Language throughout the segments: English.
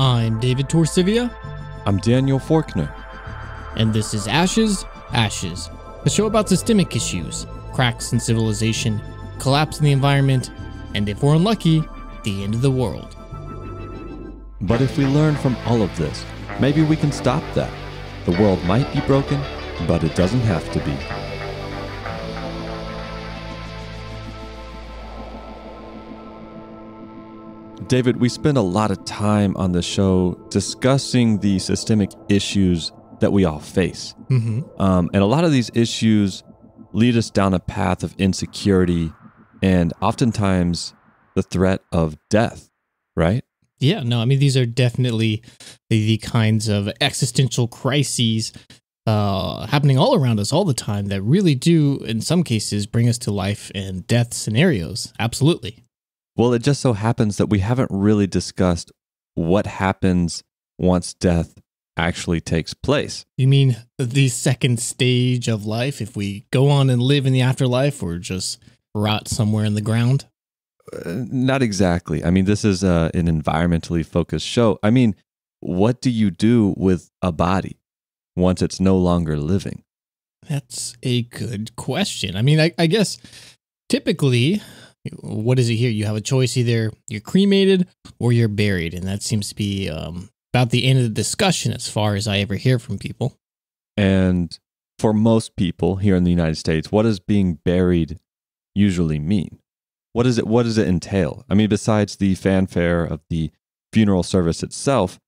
I'm David Torsiello, I'm Daniel Forkner. and this is Ashes, Ashes, a show about systemic issues, cracks in civilization, collapse in the environment, and if we're unlucky, the end of the world. But if we learn from all of this, maybe we can stop that. The world might be broken, but it doesn't have to be. David, we spend a lot of time on the show discussing the systemic issues that we all face. Mm-hmm. Um, and a lot of these issues lead us down a path of insecurity and oftentimes the threat of death, right? Yeah, no, I mean, these are definitely the, the kinds of existential crises uh, happening all around us all the time that really do, in some cases, bring us to life and death scenarios. Absolutely. Well, it just so happens that we haven't really discussed what happens once death actually takes place. You mean the second stage of life? If we go on and live in the afterlife or just rot somewhere in the ground? Uh, not exactly. I mean, this is uh, an environmentally focused show. I mean, what do you do with a body once it's no longer living? That's a good question. I mean, I, I guess typically, what is it here? You have a choice either you're cremated or you're buried. And that seems to be um, about the end of the discussion as far as I ever hear from people. And for most people here in the United States, what does being buried usually mean? What does it what does it entail? I mean, besides the fanfare of the funeral service itself,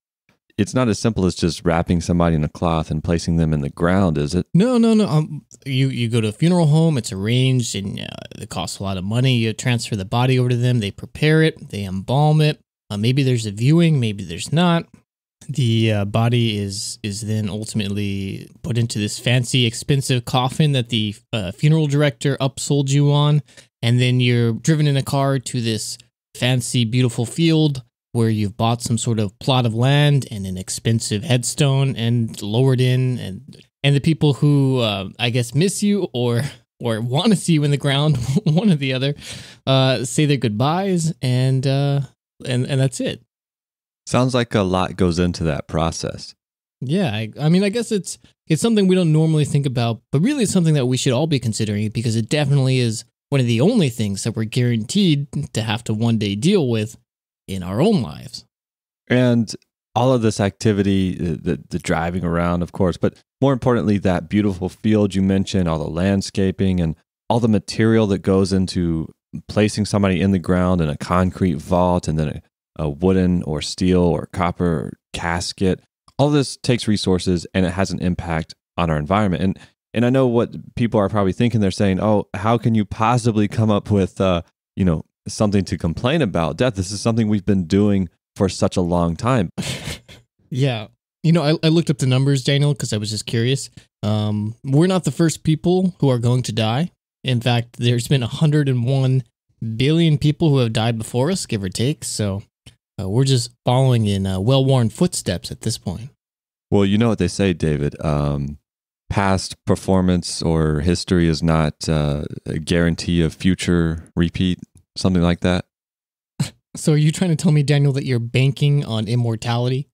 it's not as simple as just wrapping somebody in a cloth and placing them in the ground, is it? No, no, no. Um, you you go to a funeral home. It's arranged, and uh, it costs a lot of money. You transfer the body over to them. They prepare it. They embalm it. Uh, maybe there's a viewing. Maybe there's not. The uh, body is is then ultimately put into this fancy, expensive coffin that the uh, funeral director upsold you on, and then you're driven in a car to this fancy, beautiful field where you've bought some sort of plot of land and an expensive headstone and lowered in and and the people who uh, I guess miss you or or want to see you in the ground, one or the other, uh, say their goodbyes and uh, and and that's it. Sounds like a lot goes into that process. Yeah, I, I mean, I guess it's it's something we don't normally think about, but really it's something that we should all be considering because it definitely is one of the only things that we're guaranteed to have to one day deal with in our own lives. And all of this activity, the, the, driving around, of course, but more importantly, that beautiful field you mentioned, all the landscaping and all the material that goes into placing somebody in the ground in a concrete vault and then a, a wooden or steel or copper casket. All this takes resources and it has an impact on our environment. And and I know what people are probably thinking. They're saying, "Oh, how can you possibly come up with, uh, you know, something to complain about death? This is something we've been doing for such a long time." Yeah. You know, I, I looked up the numbers, Daniel, because I was just curious. Um, we're not the first people who are going to die. In fact, there's been 101 billion people who have died before us, give or take. So uh, we're just following in uh, well worn footsteps at this point. Well, you know what they say, David. Um, past performance or history is not uh, a guarantee of future repeat. Something like that. So are you trying to tell me, Daniel, that you're banking on immortality?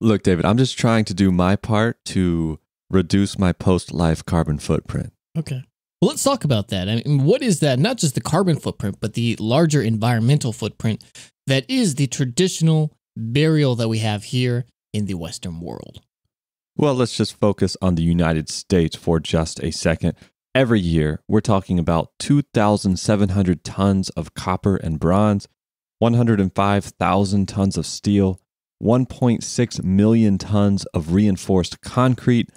Look, David, I'm just trying to do my part to reduce my post-life carbon footprint. Okay. Well, let's talk about that. I mean, what is that? Not just the carbon footprint, but the larger environmental footprint that is the traditional burial that we have here in the Western world. Well, let's just focus on the United States for just a second. Every year, we're talking about 2,700 tons of copper and bronze, 105,000 tons of steel, 1.6 million tons of reinforced concrete,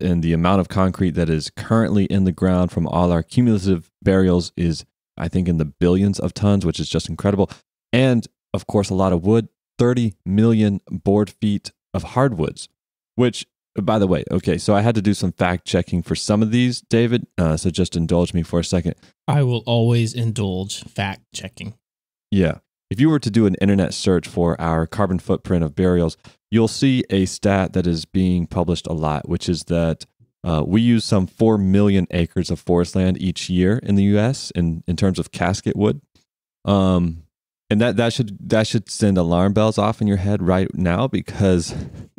and the amount of concrete that is currently in the ground from all our cumulative burials is, I think, in the billions of tons, which is just incredible. And of course, a lot of wood 30 million board feet of hardwoods, which, by the way, okay, so I had to do some fact checking for some of these, David. Uh, so just indulge me for a second. I will always indulge fact checking. Yeah. If you were to do an internet search for our carbon footprint of burials, you'll see a stat that is being published a lot, which is that uh, we use some 4 million acres of forest land each year in the US in, in terms of casket wood. Um, and that that should that should send alarm bells off in your head right now because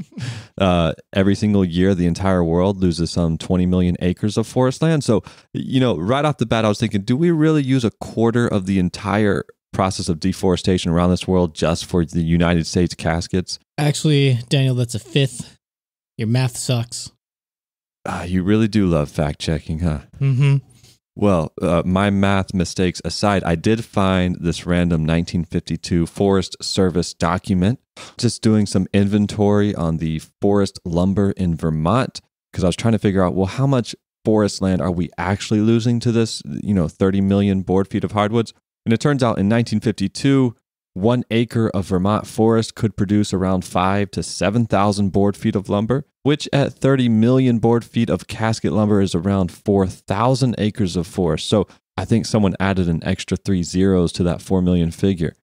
uh, every single year the entire world loses some 20 million acres of forest land. So you know, right off the bat, I was thinking, do we really use a quarter of the entire process of deforestation around this world just for the United States caskets? Actually, Daniel, that's a fifth. Your math sucks. Ah, you really do love fact checking, huh? Mm-hmm. Well, uh, my math mistakes aside, I did find this random 1952 Forest Service document, just doing some inventory on the forest lumber in Vermont, because I was trying to figure out, well, how much forest land are we actually losing to this, you know, 30 million board feet of hardwoods? And it turns out in 1952, one acre of Vermont forest could produce around five to 7,000 board feet of lumber, which at 30 million board feet of casket lumber is around 4,000 acres of forest. So I think someone added an extra three zeros to that 4 million figure.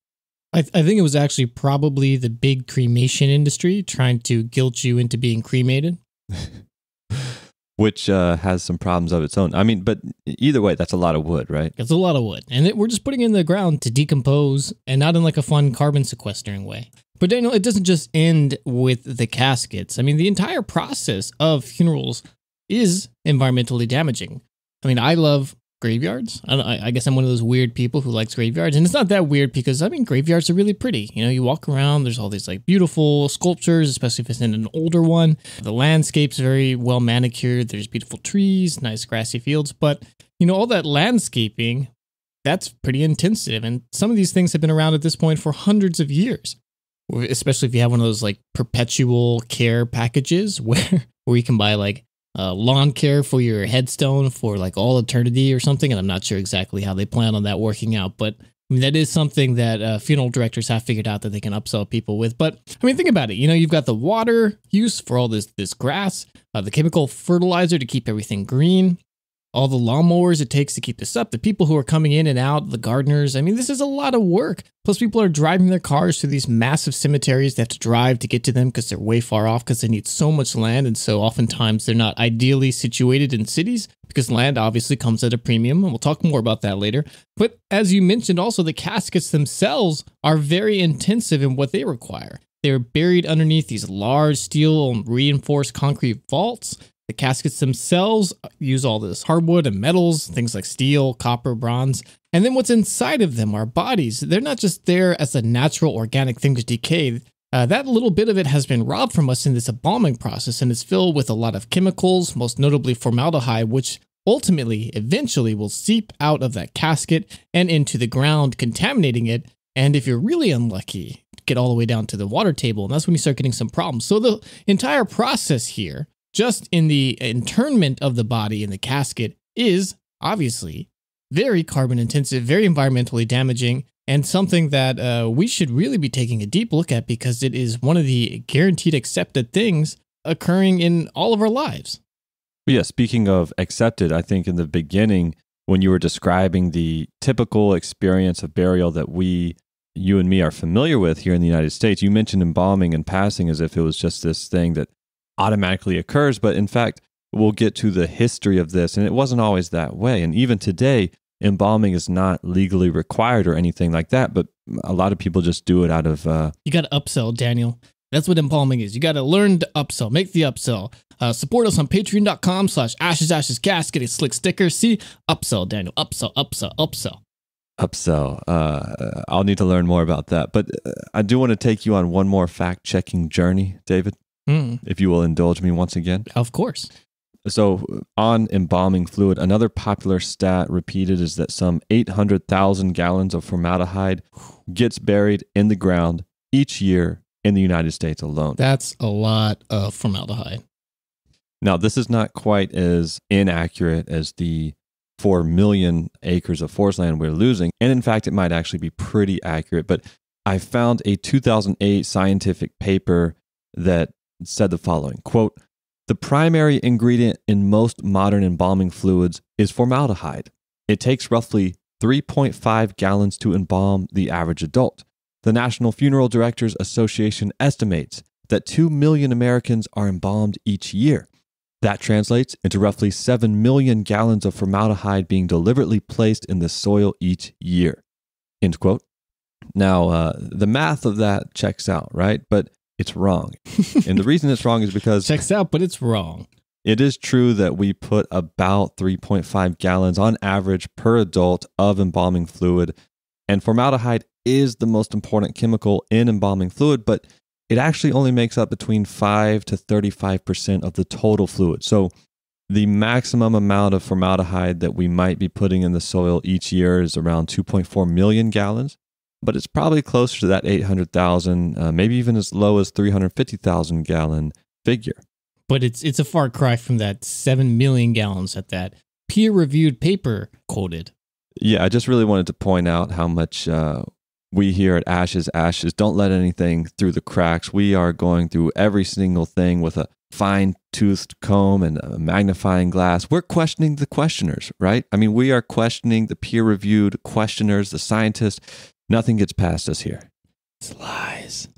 I, th- I think it was actually probably the big cremation industry trying to guilt you into being cremated. which uh, has some problems of its own. I mean, but either way, that's a lot of wood, right? It's a lot of wood. And it, we're just putting it in the ground to decompose and not in like a fun carbon sequestering way. But Daniel, it doesn't just end with the caskets. I mean, the entire process of funerals is environmentally damaging. I mean, I love graveyards. I, I, guess I'm one of those weird people who likes graveyards, and it's not that weird because I mean graveyards are really pretty. You know, you walk around, there's all these like beautiful sculptures, especially if it's in an older one. The landscape's very well manicured. There's beautiful trees, nice grassy fields, but you know all that landscaping. That's pretty intensive, and some of these things have been around at this point for hundreds of years. Especially if you have one of those like perpetual care packages where where you can buy like uh, lawn care for your headstone for like all eternity or something. And I'm not sure exactly how they plan on that working out, but I mean, that is something that uh, funeral directors have figured out that they can upsell people with. But I mean, think about it. You know, you've got the water use for all this this grass, uh, the chemical fertilizer to keep everything green, all the lawnmowers it takes to keep this up, the people who are coming in and out, the gardeners. I mean, this is a lot of work. Plus, people are driving their cars to these massive cemeteries. They have to drive to get to them because they're way far off because they need so much land. And so, oftentimes, they're not ideally situated in cities because land obviously comes at a premium. And we'll talk more about that later. But as you mentioned, also, the caskets themselves are very intensive in what they require. They're buried underneath these large steel and reinforced concrete vaults. The caskets themselves use all this hardwood and metals, things like steel, copper, bronze. And then what's inside of them are bodies. They're not just there as a natural organic thing to decay. Uh, that little bit of it has been robbed from us in this embalming process and is filled with a lot of chemicals, most notably formaldehyde, which ultimately, eventually, will seep out of that casket and into the ground, contaminating it. And if you're really unlucky, get all the way down to the water table, and that's when you start getting some problems. So the entire process here just in the internment of the body in the casket is obviously very carbon intensive, very environmentally damaging, and something that uh, we should really be taking a deep look at because it is one of the guaranteed accepted things occurring in all of our lives. Yeah, speaking of accepted, I think in the beginning, when you were describing the typical experience of burial that we, you and me, are familiar with here in the United States, you mentioned embalming and passing as if it was just this thing that automatically occurs. But in fact, we'll get to the history of this, and it wasn't always that way. And even today, embalming is not legally required or anything like that, but a lot of people just do it out of. Uh, you got to upsell, Daniel. That's what embalming is. You got to learn to upsell, make the upsell. Uh, support us on patreon.com slash ashes ashes cast, get a slick sticker. See, upsell, Daniel, upsell, upsell, upsell. Upsell. Uh, I'll need to learn more about that. But uh, I do want to take you on one more fact checking journey, David mm. if you will indulge me once again. Of course. So, on embalming fluid, another popular stat repeated is that some 800,000 gallons of formaldehyde gets buried in the ground each year in the United States alone. That's a lot of formaldehyde. Now, this is not quite as inaccurate as the 4 million acres of forest land we're losing. And in fact, it might actually be pretty accurate. But I found a 2008 scientific paper that said the following quote, The primary ingredient in most modern embalming fluids is formaldehyde. It takes roughly 3.5 gallons to embalm the average adult. The National Funeral Directors Association estimates that 2 million Americans are embalmed each year. That translates into roughly 7 million gallons of formaldehyde being deliberately placed in the soil each year. End quote. Now, uh, the math of that checks out, right? But it's wrong. and the reason it's wrong is because Checks out, but it's wrong. it is true that we put about 3.5 gallons on average per adult of embalming fluid. And formaldehyde is the most important chemical in embalming fluid, but it actually only makes up between 5 to 35% of the total fluid. So the maximum amount of formaldehyde that we might be putting in the soil each year is around 2.4 million gallons, but it's probably closer to that 800,000, uh, maybe even as low as 350,000 gallon figure. But it's it's a far cry from that seven million gallons that that peer reviewed paper quoted. Yeah, I just really wanted to point out how much uh, we here at Ashes Ashes don't let anything through the cracks. We are going through every single thing with a fine toothed comb and a magnifying glass. We're questioning the questioners, right? I mean, we are questioning the peer reviewed questioners, the scientists. Nothing gets past us here. It's lies.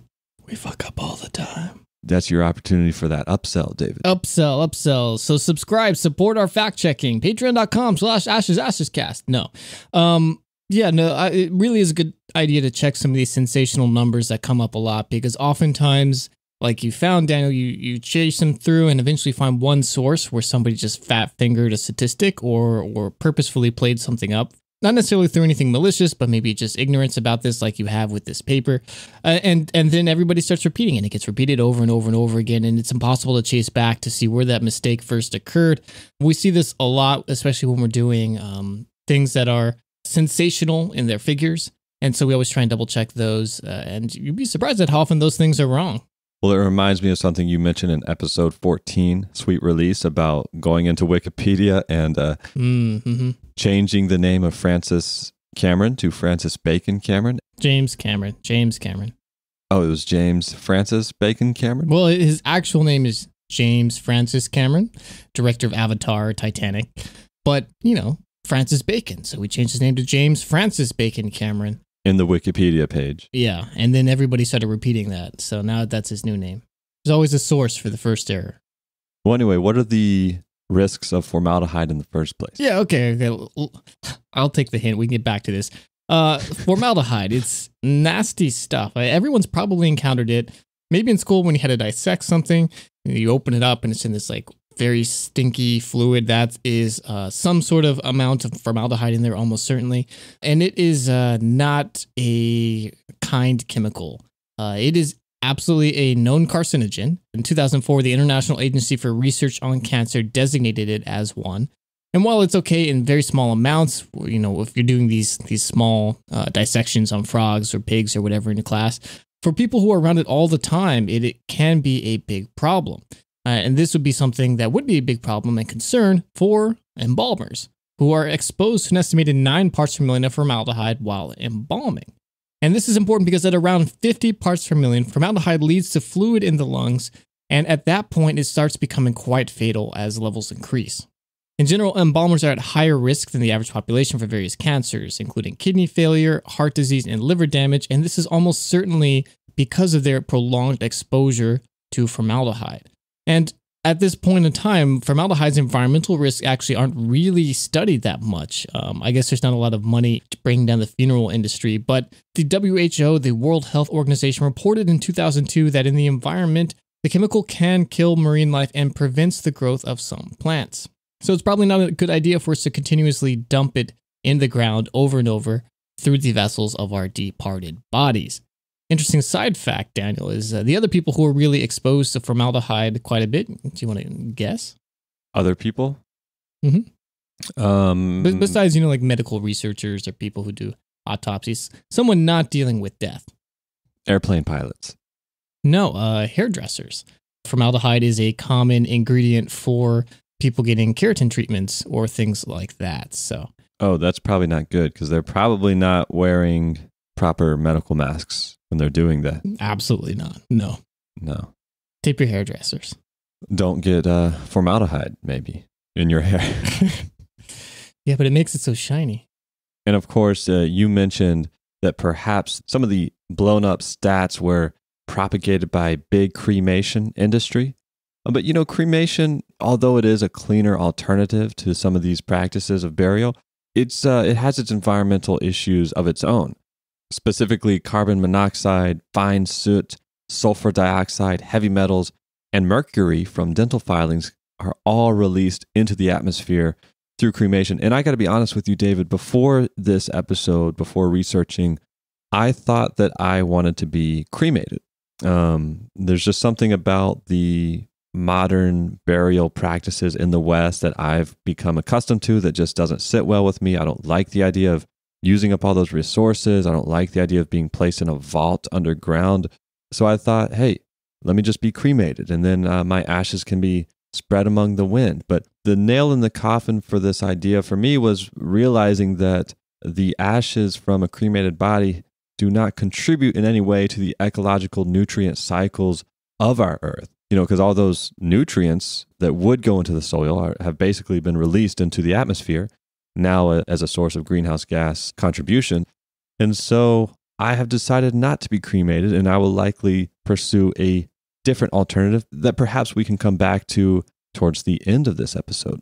We fuck up all the time. That's your opportunity for that upsell, David. Upsell, upsell. So subscribe, support our fact checking. Patreon.com slash ashes ashescast. No. Um, yeah, no, I, it really is a good idea to check some of these sensational numbers that come up a lot because oftentimes, like you found, Daniel, you, you chase them through and eventually find one source where somebody just fat fingered a statistic or, or purposefully played something up not necessarily through anything malicious, but maybe just ignorance about this, like you have with this paper, uh, and and then everybody starts repeating it. And it gets repeated over and over and over again, and it's impossible to chase back to see where that mistake first occurred. We see this a lot, especially when we're doing um, things that are sensational in their figures, and so we always try and double check those. Uh, and you'd be surprised at how often those things are wrong. Well, it reminds me of something you mentioned in episode 14, Sweet Release, about going into Wikipedia and uh, Mm-hmm. changing the name of Francis Cameron to Francis Bacon Cameron. James Cameron. James Cameron. Oh, it was James Francis Bacon Cameron? Well, his actual name is James Francis Cameron, director of Avatar, Titanic. But, you know, Francis Bacon. So we changed his name to James Francis Bacon Cameron. In the Wikipedia page. Yeah. And then everybody started repeating that. So now that's his new name. There's always a source for the first error. Well, anyway, what are the risks of formaldehyde in the first place? Yeah. Okay. okay. I'll take the hint. We can get back to this. Uh, formaldehyde. It's nasty stuff. Everyone's probably encountered it. Maybe in school when you had to dissect something, you open it up and it's in this like very stinky fluid. That is uh, some sort of amount of formaldehyde in there, almost certainly. And it is uh, not a kind chemical. Uh, it is absolutely a known carcinogen. In 2004, the International Agency for Research on Cancer designated it as one. And while it's okay in very small amounts, you know, if you're doing these these small uh, dissections on frogs or pigs or whatever in class, for people who are around it all the time, it, it can be a big problem. Uh, and this would be something that would be a big problem and concern for embalmers who are exposed to an estimated nine parts per million of formaldehyde while embalming. And this is important because at around 50 parts per million, formaldehyde leads to fluid in the lungs, and at that point, it starts becoming quite fatal as levels increase. In general, embalmers are at higher risk than the average population for various cancers, including kidney failure, heart disease, and liver damage, and this is almost certainly because of their prolonged exposure to formaldehyde. And at this point in time, formaldehyde's environmental risks actually aren't really studied that much. Um, I guess there's not a lot of money to bring down the funeral industry, but the WHO, the World Health Organization, reported in 2002 that in the environment, the chemical can kill marine life and prevents the growth of some plants. So it's probably not a good idea for us to continuously dump it in the ground over and over through the vessels of our departed bodies. Interesting side fact, Daniel, is uh, the other people who are really exposed to formaldehyde quite a bit. Do you want to guess? Other people? Mhm. Um, Be- Besides, you know, like medical researchers or people who do autopsies, someone not dealing with death. airplane pilots. No, uh, hairdressers. Formaldehyde is a common ingredient for people getting keratin treatments or things like that. So, Oh, that's probably not good because they're probably not wearing proper medical masks when they're doing that. absolutely not. No. No. Tip your hairdressers. Don't get uh, formaldehyde, maybe, in your hair. yeah, but it makes it so shiny. And of course, uh, you mentioned that perhaps some of the blown up stats were propagated by big cremation industry. Uh, But you know, cremation, although it is a cleaner alternative to some of these practices of burial, it's uh, it has its environmental issues of its own. Specifically carbon monoxide, fine soot, sulfur dioxide, heavy metals, and mercury from dental filings are all released into the atmosphere through cremation. And I got to be honest with you, David, before this episode, before researching, I thought that I wanted to be cremated. Um, there's just something about the modern burial practices in the West that I've become accustomed to that just doesn't sit well with me. I don't like the idea of using up all those resources. I don't like the idea of being placed in a vault underground. So I thought, hey, let me just be cremated and then uh, my ashes can be spread among the wind. But the nail in the coffin for this idea for me was realizing that the ashes from a cremated body do not contribute in any way to the ecological nutrient cycles of our earth. You know, because all those nutrients that would go into the soil are, have basically been released into the atmosphere now as a source of greenhouse gas contribution. And so I have decided not to be cremated, and I will likely pursue a different alternative that perhaps we can come back to towards the end of this episode.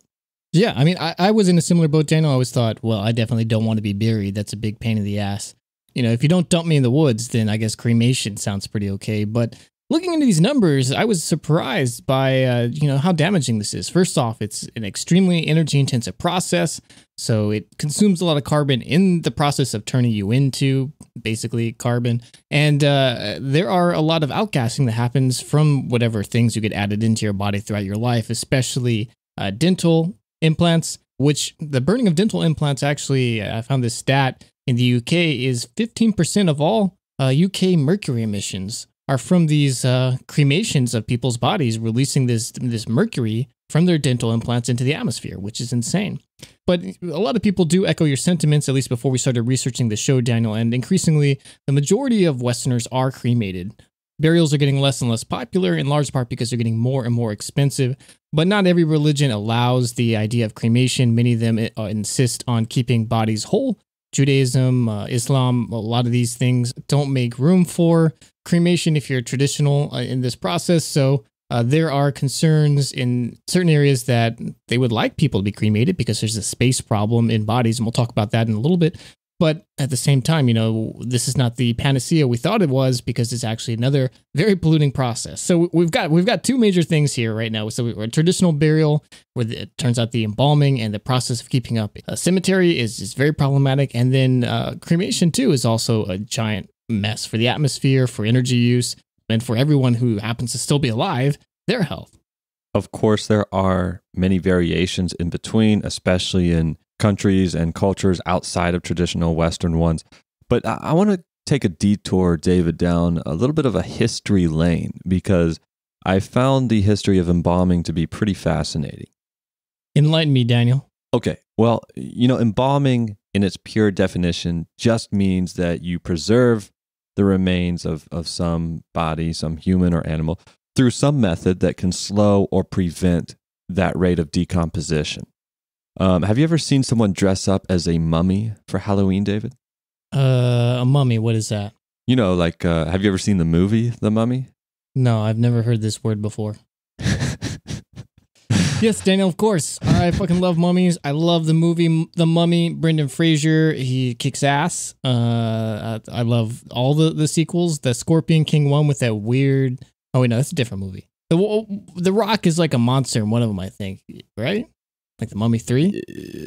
Yeah, I mean, I, I was in a similar boat, Daniel. I always thought, well, I definitely don't want to be buried. That's a big pain in the ass. You know, if you don't dump me in the woods, then I guess cremation sounds pretty okay. But looking into these numbers, I was surprised by uh, you know how damaging this is. First off, it's an extremely energy intensive process, so it consumes a lot of carbon in the process of turning you into basically carbon. And uh, there are a lot of outgassing that happens from whatever things you get added into your body throughout your life, especially uh, dental implants. Which the burning of dental implants actually, I found this stat in the UK is 15% of all UK uh, mercury emissions are from these uh, cremations of people's bodies releasing this this mercury from their dental implants into the atmosphere, which is insane. But a lot of people do echo your sentiments, at least before we started researching the show, Daniel. And increasingly, the majority of Westerners are cremated. Burials are getting less and less popular, in large part because they're getting more and more expensive. But not every religion allows the idea of cremation. Many of them uh, insist on keeping bodies whole Judaism, uh, Islam, a lot of these things don't make room for cremation if you're traditional uh, in this process. So uh, there are concerns in certain areas that they would like people to be cremated because there's a space problem in bodies, and we'll talk about that in a little bit. But at the same time, you know, this is not the panacea we thought it was because it's actually another very polluting process. So we've got we've got two major things here right now. So we're a traditional burial, where it turns out the embalming and the process of keeping up a cemetery is is very problematic, and then uh, cremation too is also a giant mess for the atmosphere, for energy use, and for everyone who happens to still be alive, their health. Of course, there are many variations in between, especially in countries and cultures outside of traditional Western ones. But I, I want to take a detour, David, down a little bit of a history lane because I found the history of embalming to be pretty fascinating. Enlighten me, Daniel. Okay. Well, you know, embalming in its pure definition just means that you preserve the remains of, of some body, some human or animal, through some method that can slow or prevent that rate of decomposition. Um, have you ever seen someone dress up as a mummy for Halloween, David? Uh, a mummy. What is that? You know, like, uh, have you ever seen the movie The Mummy? No, I've never heard this word before. yes, Daniel, of course. I fucking love mummies. I love the movie The Mummy. Brendan Fraser, he kicks ass. Uh, I, I love all the, the sequels. The Scorpion King one with that weird. Oh, wait, no, that's a different movie. The, the Rock is like a monster in one of them, I think, right? Like the Mummy 3?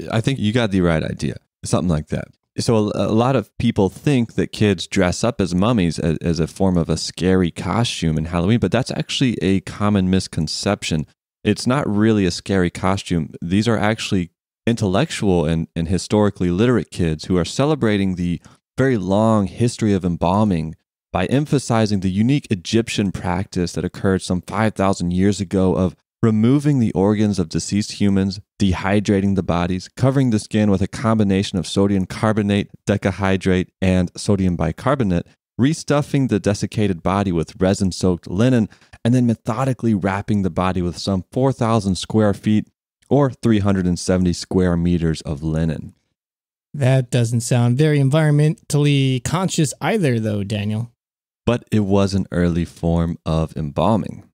Uh, I think you got the right idea. Something like that. So a, a lot of people think that kids dress up as mummies as, as a form of a scary costume in Halloween, but that's actually a common misconception. It's not really a scary costume. These are actually intellectual and, and historically literate kids who are celebrating the very long history of embalming by emphasizing the unique Egyptian practice that occurred some 5,000 years ago of removing the organs of deceased humans, dehydrating the bodies, covering the skin with a combination of sodium carbonate, decahydrate, and sodium bicarbonate, restuffing the desiccated body with resin soaked linen, and then methodically wrapping the body with some 4,000 square feet or 370 square meters of linen. That doesn't sound very environmentally conscious either, though, Daniel. But it was an early form of embalming.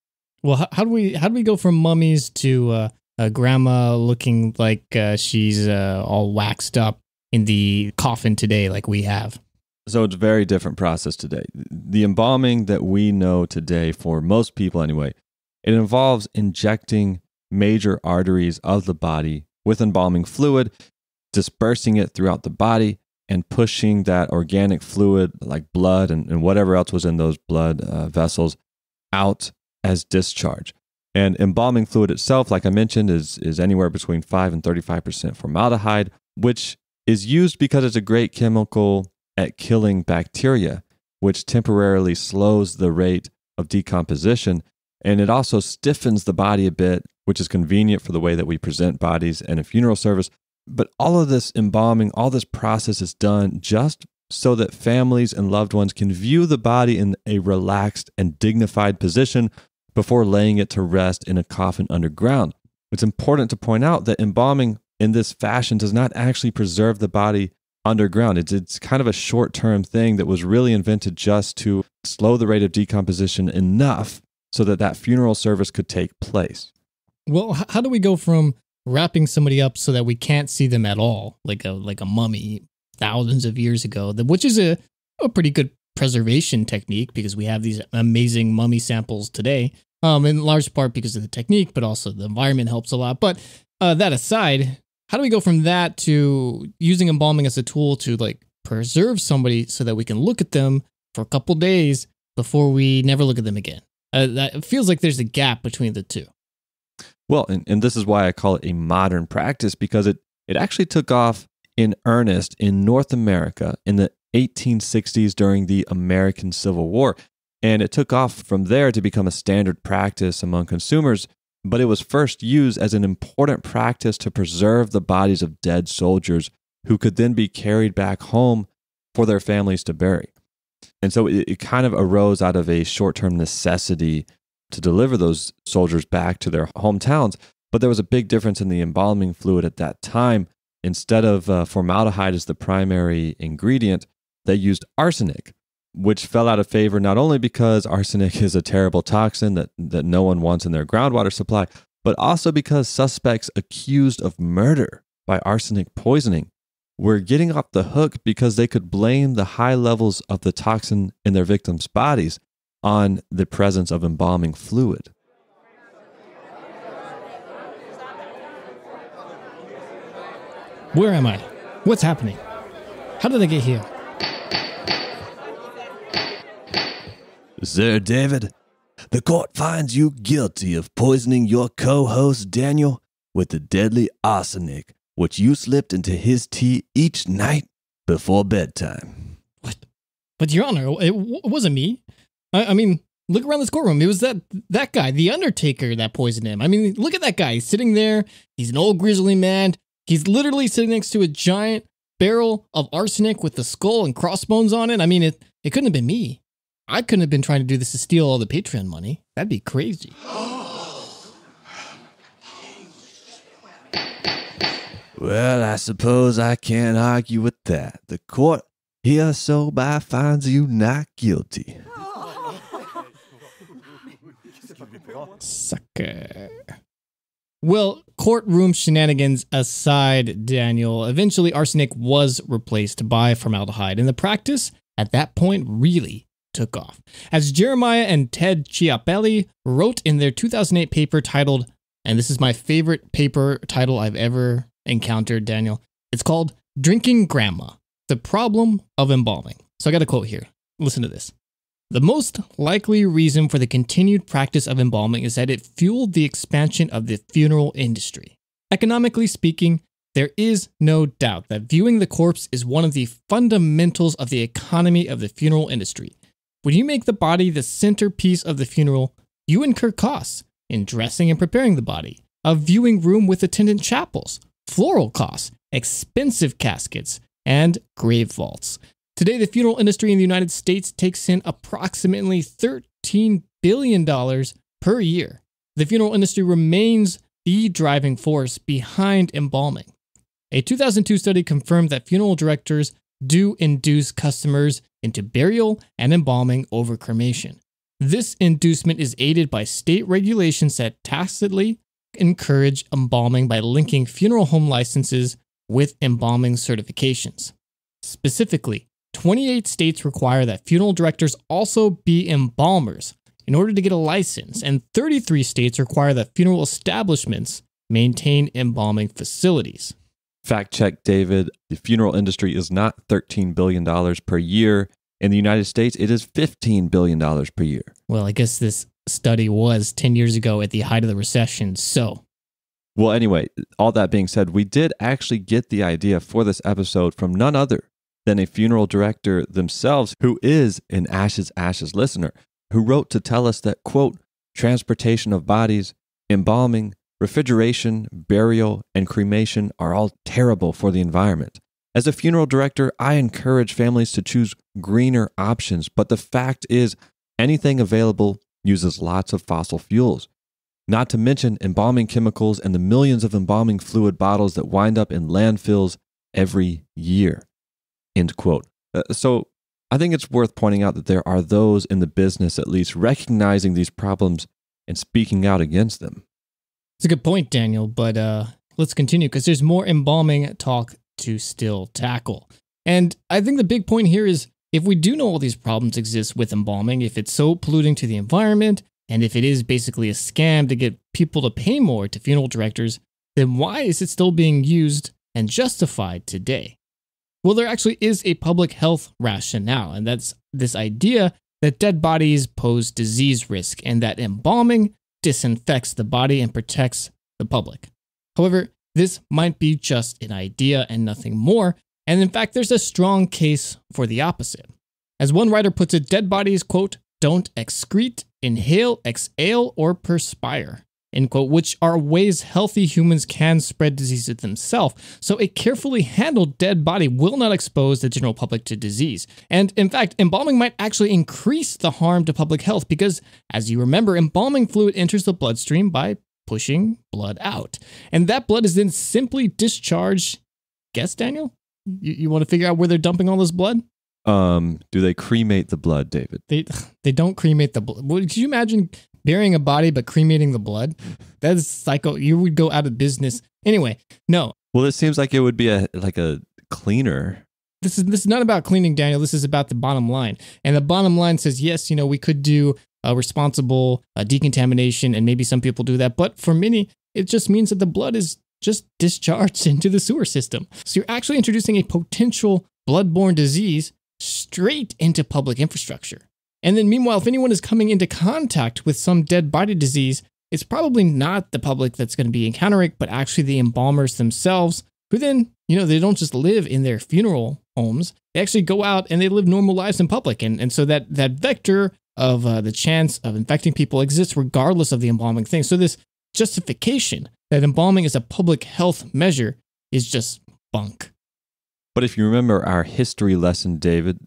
Well, how, how, do we how do we go from mummies to uh, a grandma looking like uh, she's uh, all waxed up in the coffin today, like we have? So it's a very different process today. The embalming that we know today, for most people anyway, it involves injecting major arteries of the body with embalming fluid, dispersing it throughout the body, and pushing that organic fluid, like blood and, and whatever else was in those blood uh, vessels, out as discharge. And embalming fluid itself, like I mentioned, is, is anywhere between 5 and 35% formaldehyde, which is used because it's a great chemical at killing bacteria, which temporarily slows the rate of decomposition. And it also stiffens the body a bit, which is convenient for the way that we present bodies in a funeral service. But all of this embalming, all this process is done just so that families and loved ones can view the body in a relaxed and dignified position before laying it to rest in a coffin underground. It's important to point out that embalming in this fashion does not actually preserve the body underground. It's, it's kind of a short term thing that was really invented just to slow the rate of decomposition enough so that that funeral service could take place. Well, how do we go from wrapping somebody up so that we can't see them at all, like a like a mummy thousands of years ago, which is a, a pretty good preservation technique because we have these amazing mummy samples today. Um, in large part because of the technique, but also the environment helps a lot. But uh, that aside, how do we go from that to using embalming as a tool to like preserve somebody so that we can look at them for a couple days before we never look at them again? Uh, that feels like there's a gap between the two. Well, and, and this is why I call it a modern practice because it, it actually took off in earnest in North America in the 1860s during the American Civil War. And it took off from there to become a standard practice among consumers but it was first used as an important practice to preserve the bodies of dead soldiers who could then be carried back home for their families to bury. And so it, it kind of arose out of a short term necessity to deliver those soldiers back to their hometowns. But there was a big difference in the embalming fluid at that time. Instead of uh, formaldehyde as the primary ingredient, they used arsenic, which fell out of favor not only because arsenic is a terrible toxin that, that no one wants in their groundwater supply, but also because suspects accused of murder by arsenic poisoning were getting off the hook because they could blame the high levels of the toxin in their victims' bodies on the presence of embalming fluid. Where am I? What's happening? How did I get here? Sir David, the court finds you guilty of poisoning your co host Daniel with the deadly arsenic, which you slipped into his tea each night before bedtime. What? But, Your Honor, it w- wasn't me. I-, I mean, look around this courtroom. It was that that guy, the Undertaker, that poisoned him. I mean, look at that guy. He's sitting there. He's an old grizzly man. He's literally sitting next to a giant barrel of arsenic with the skull and crossbones on it. I mean, it, it couldn't have been me. I couldn't have been trying to do this to steal all the Patreon money. That'd be crazy. Well, I suppose I can't argue with that. The court here so by finds you not guilty. Sucker. Well, courtroom shenanigans aside, Daniel, eventually arsenic was replaced by formaldehyde, and the practice at that point really took off. As Jeremiah and Ted Chiappelli wrote in their 2008 paper titled, and this is my favorite paper title I've ever encountered, Daniel, it's called Drinking Grandma The Problem of Embalming. So I got a quote here. Listen to this. The most likely reason for the continued practice of embalming is that it fueled the expansion of the funeral industry. Economically speaking, there is no doubt that viewing the corpse is one of the fundamentals of the economy of the funeral industry. When you make the body the centerpiece of the funeral, you incur costs in dressing and preparing the body, a viewing room with attendant chapels, floral costs, expensive caskets, and grave vaults. Today, the funeral industry in the United States takes in approximately $13 billion per year. The funeral industry remains the driving force behind embalming. A 2002 study confirmed that funeral directors do induce customers into burial and embalming over cremation. This inducement is aided by state regulations that tacitly encourage embalming by linking funeral home licenses with embalming certifications. Specifically, 28 states require that funeral directors also be embalmers in order to get a license, and 33 states require that funeral establishments maintain embalming facilities. Fact check, David. The funeral industry is not $13 billion per year. In the United States, it is $15 billion per year. Well, I guess this study was 10 years ago at the height of the recession, so. Well, anyway, all that being said, we did actually get the idea for this episode from none other than a funeral director themselves who is an Ashes Ashes listener, who wrote to tell us that, quote, transportation of bodies, embalming, refrigeration, burial, and cremation are all terrible for the environment. As a funeral director, I encourage families to choose greener options, but the fact is, anything available uses lots of fossil fuels. Not to mention embalming chemicals and the millions of embalming fluid bottles that wind up in landfills every year. End quote. Uh, so I think it's worth pointing out that there are those in the business at least recognizing these problems and speaking out against them. It's a good point, Daniel, but uh, let's continue because there's more embalming talk to still tackle. And I think the big point here is if we do know all these problems exist with embalming, if it's so polluting to the environment, and if it is basically a scam to get people to pay more to funeral directors, then why is it still being used and justified today? Well, there actually is a public health rationale, and that's this idea that dead bodies pose disease risk and that embalming disinfects the body and protects the public. However, this might be just an idea and nothing more, and in fact, there's a strong case for the opposite. As one writer puts it, dead bodies, quote, don't excrete, inhale, exhale, or perspire end quote, which are ways healthy humans can spread diseases themselves. So a carefully handled dead body will not expose the general public to disease. And in fact, embalming might actually increase the harm to public health because, as you remember, embalming fluid enters the bloodstream by pushing blood out. And that blood is then simply discharged. Guess, Daniel? You, you want to figure out where they're dumping all this blood? Um, do they cremate the blood, David? They they don't cremate the blood. Could you imagine burying a body but cremating the blood. That's psycho. You would go out of business. Anyway, no. Well, it seems like it would be a like a cleaner. This is this is not about cleaning, Daniel. This is about the bottom line. And the bottom line says, yes, you know, we could do a responsible uh, decontamination, and maybe some people do that. But for many, it just means that the blood is just discharged into the sewer system. So you're actually introducing a potential bloodborne disease straight into public infrastructure. And then, meanwhile, if anyone is coming into contact with some dead body disease, it's probably not the public that's going to be encountering it, but actually the embalmers themselves, who then, you know, they don't just live in their funeral homes. They actually go out and they live normal lives in public. And, and so that, that vector of uh, the chance of infecting people exists regardless of the embalming thing. So this justification that embalming is a public health measure is just bunk. But if you remember our history lesson, David,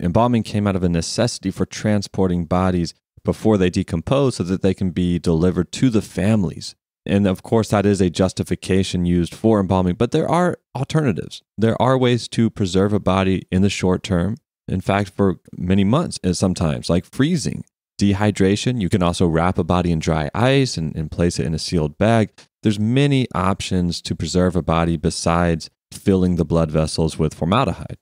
embalming came out of a necessity for transporting bodies before they decompose so that they can be delivered to the families. And of course, that is a justification used for embalming, but there are alternatives. There are ways to preserve a body in the short term. In fact, for many months, and sometimes, like freezing, dehydration. You can also wrap a body in dry ice and, and place it in a sealed bag. There's many options to preserve a body besides filling the blood vessels with formaldehyde.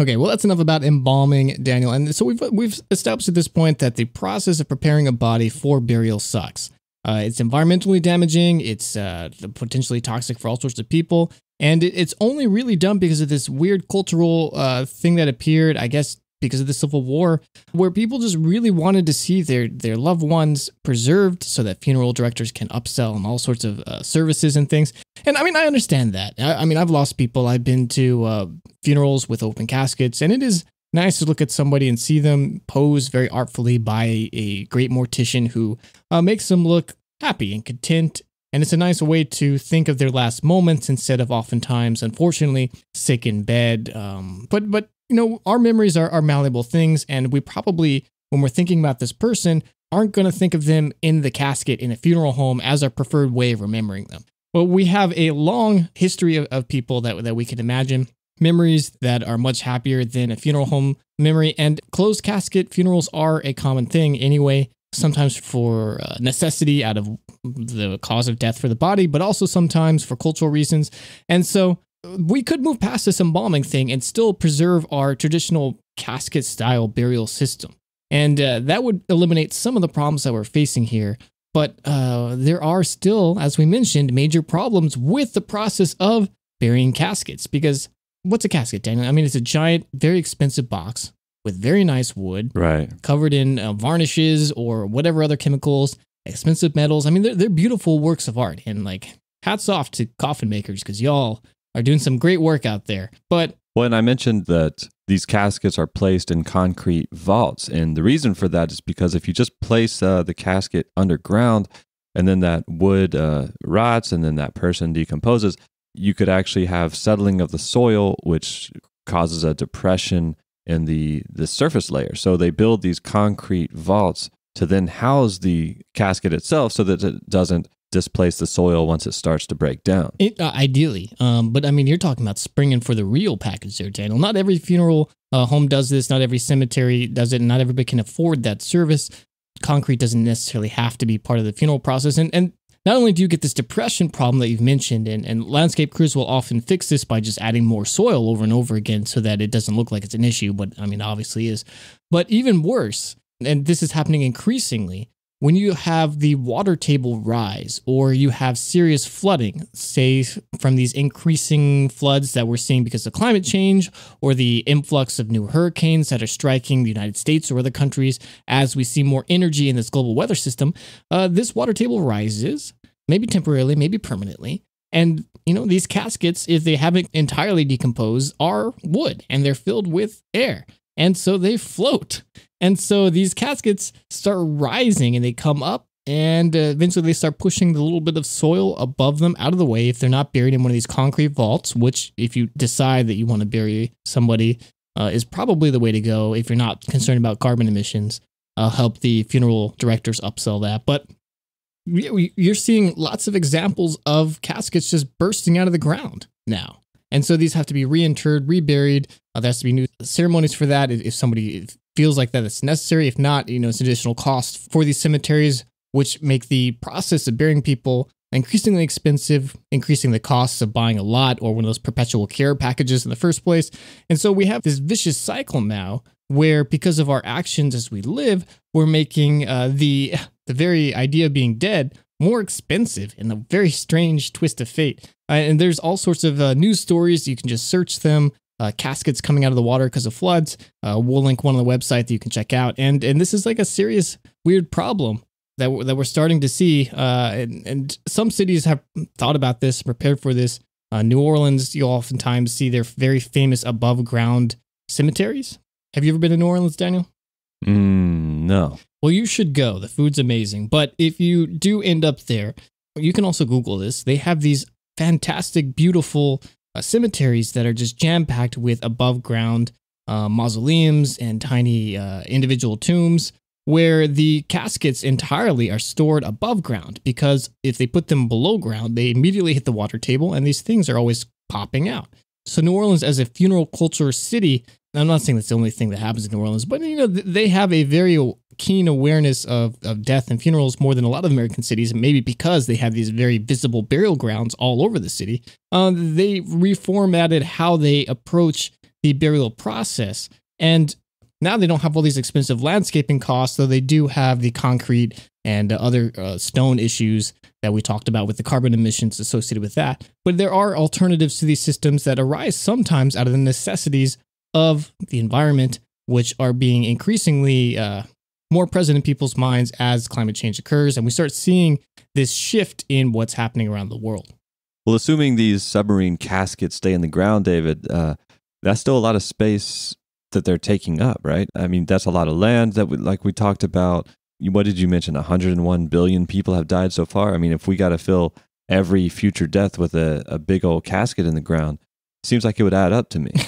Okay, well, that's enough about embalming, Daniel. And so we've we've established at this point that the process of preparing a body for burial sucks. Uh, it's environmentally damaging. It's uh, potentially toxic for all sorts of people, and it's only really done because of this weird cultural uh, thing that appeared. I guess because of the Civil War, where people just really wanted to see their their loved ones preserved, so that funeral directors can upsell and all sorts of uh, services and things. And I mean, I understand that. I, I mean, I've lost people. I've been to uh, funerals with open caskets, and it is nice to look at somebody and see them pose very artfully by a great mortician who uh, makes them look happy and content and it's a nice way to think of their last moments instead of oftentimes, unfortunately, sick in bed. Um, but but you know, our memories are, are malleable things, and we probably, when we're thinking about this person, aren't going to think of them in the casket in a funeral home as our preferred way of remembering them. But we have a long history of, of people that, that we can imagine, memories that are much happier than a funeral home memory. And closed casket funerals are a common thing anyway, sometimes for uh, necessity out of the cause of death for the body, but also sometimes for cultural reasons. And so we could move past this embalming thing and still preserve our traditional casket style burial system. And uh, that would eliminate some of the problems that we're facing here. But uh, there are still, as we mentioned, major problems with the process of burying caskets. Because what's a casket, Daniel? I mean, it's a giant, very expensive box with very nice wood, Right. covered in uh, varnishes or whatever other chemicals, expensive metals. I mean, they're, they're beautiful works of art. And like, hats off to coffin makers because y'all are doing some great work out there. But Well, and I mentioned that these caskets are placed in concrete vaults. And the reason for that is because if you just place uh, the casket underground and then that wood uh, rots and then that person decomposes, you could actually have settling of the soil, which causes a depression in the, the surface layer. So they build these concrete vaults to then house the casket itself so that it doesn't displace the soil once it starts to break down. It, uh, ideally, um, but I mean, you're talking about springing for the real package there, Daniel. Not every funeral uh, home does this. Not every cemetery does it. Not everybody can afford that service. Concrete doesn't necessarily have to be part of the funeral process. And and not only do you get this depression problem that you've mentioned, and, and landscape crews will often fix this by just adding more soil over and over again so that it doesn't look like it's an issue, but I mean, obviously is. But even worse, and this is happening increasingly, when you have the water table rise or you have serious flooding, say from these increasing floods that we're seeing because of climate change or the influx of new hurricanes that are striking the United States or other countries as we see more energy in this global weather system, uh, this water table rises, maybe temporarily, maybe permanently. And, you know, these caskets, if they haven't entirely decomposed, are wood and they're filled with air. And so they float. And so these caskets start rising and they come up and uh, eventually they start pushing the little bit of soil above them out of the way if they're not buried in one of these concrete vaults, which, if you decide that you want to bury somebody, uh, is probably the way to go if you're not concerned about carbon emissions. I'll help the funeral directors upsell that. But you're seeing lots of examples of caskets just bursting out of the ground now. And so these have to be reinterred, reburied. Uh, there has to be new ceremonies for that if, somebody feels like that it's necessary. If not, you know, it's additional cost for these cemeteries, which make the process of burying people increasingly expensive, increasing the costs of buying a lot or one of those perpetual care packages in the first place. And so we have this vicious cycle now where because of our actions as we live, we're making uh, the the very idea of being dead more expensive in a very strange twist of fate. Uh, and there's all sorts of uh, news stories. You can just search them. Uh, caskets coming out of the water because of floods. Uh, we'll link one on the website that you can check out. And and this is like a serious weird problem that we're, that we're starting to see. Uh, and, and some cities have thought about this, prepared for this. Uh, New Orleans, you oftentimes see their very famous above ground cemeteries. Have you ever been to New Orleans, Daniel? Mm, no. Well, you should go. The food's amazing. But if you do end up there, you can also Google this. They have these fantastic, beautiful uh, cemeteries that are just jam packed with above ground uh, mausoleums and tiny uh, individual tombs where the caskets entirely are stored above ground because if they put them below ground, they immediately hit the water table and these things are always popping out. So, New Orleans, as a funeral culture city, I'm not saying that's the only thing that happens in New Orleans, but you know they have a very keen awareness of, of death and funerals more than a lot of American cities, maybe because they have these very visible burial grounds all over the city. Uh, they reformatted how they approach the burial process, and now they don't have all these expensive landscaping costs, though they do have the concrete and other uh, stone issues that we talked about with the carbon emissions associated with that. But there are alternatives to these systems that arise sometimes out of the necessities of the environment, which are being increasingly uh, more present in people's minds as climate change occurs. And we start seeing this shift in what's happening around the world. Well, assuming these submarine caskets stay in the ground, David, uh, that's still a lot of space that they're taking up, right? I mean, that's a lot of land that, we, like we talked about. What did you mention? 101 billion people have died so far. I mean, if we got to fill every future death with a, a big old casket in the ground, seems like it would add up to me.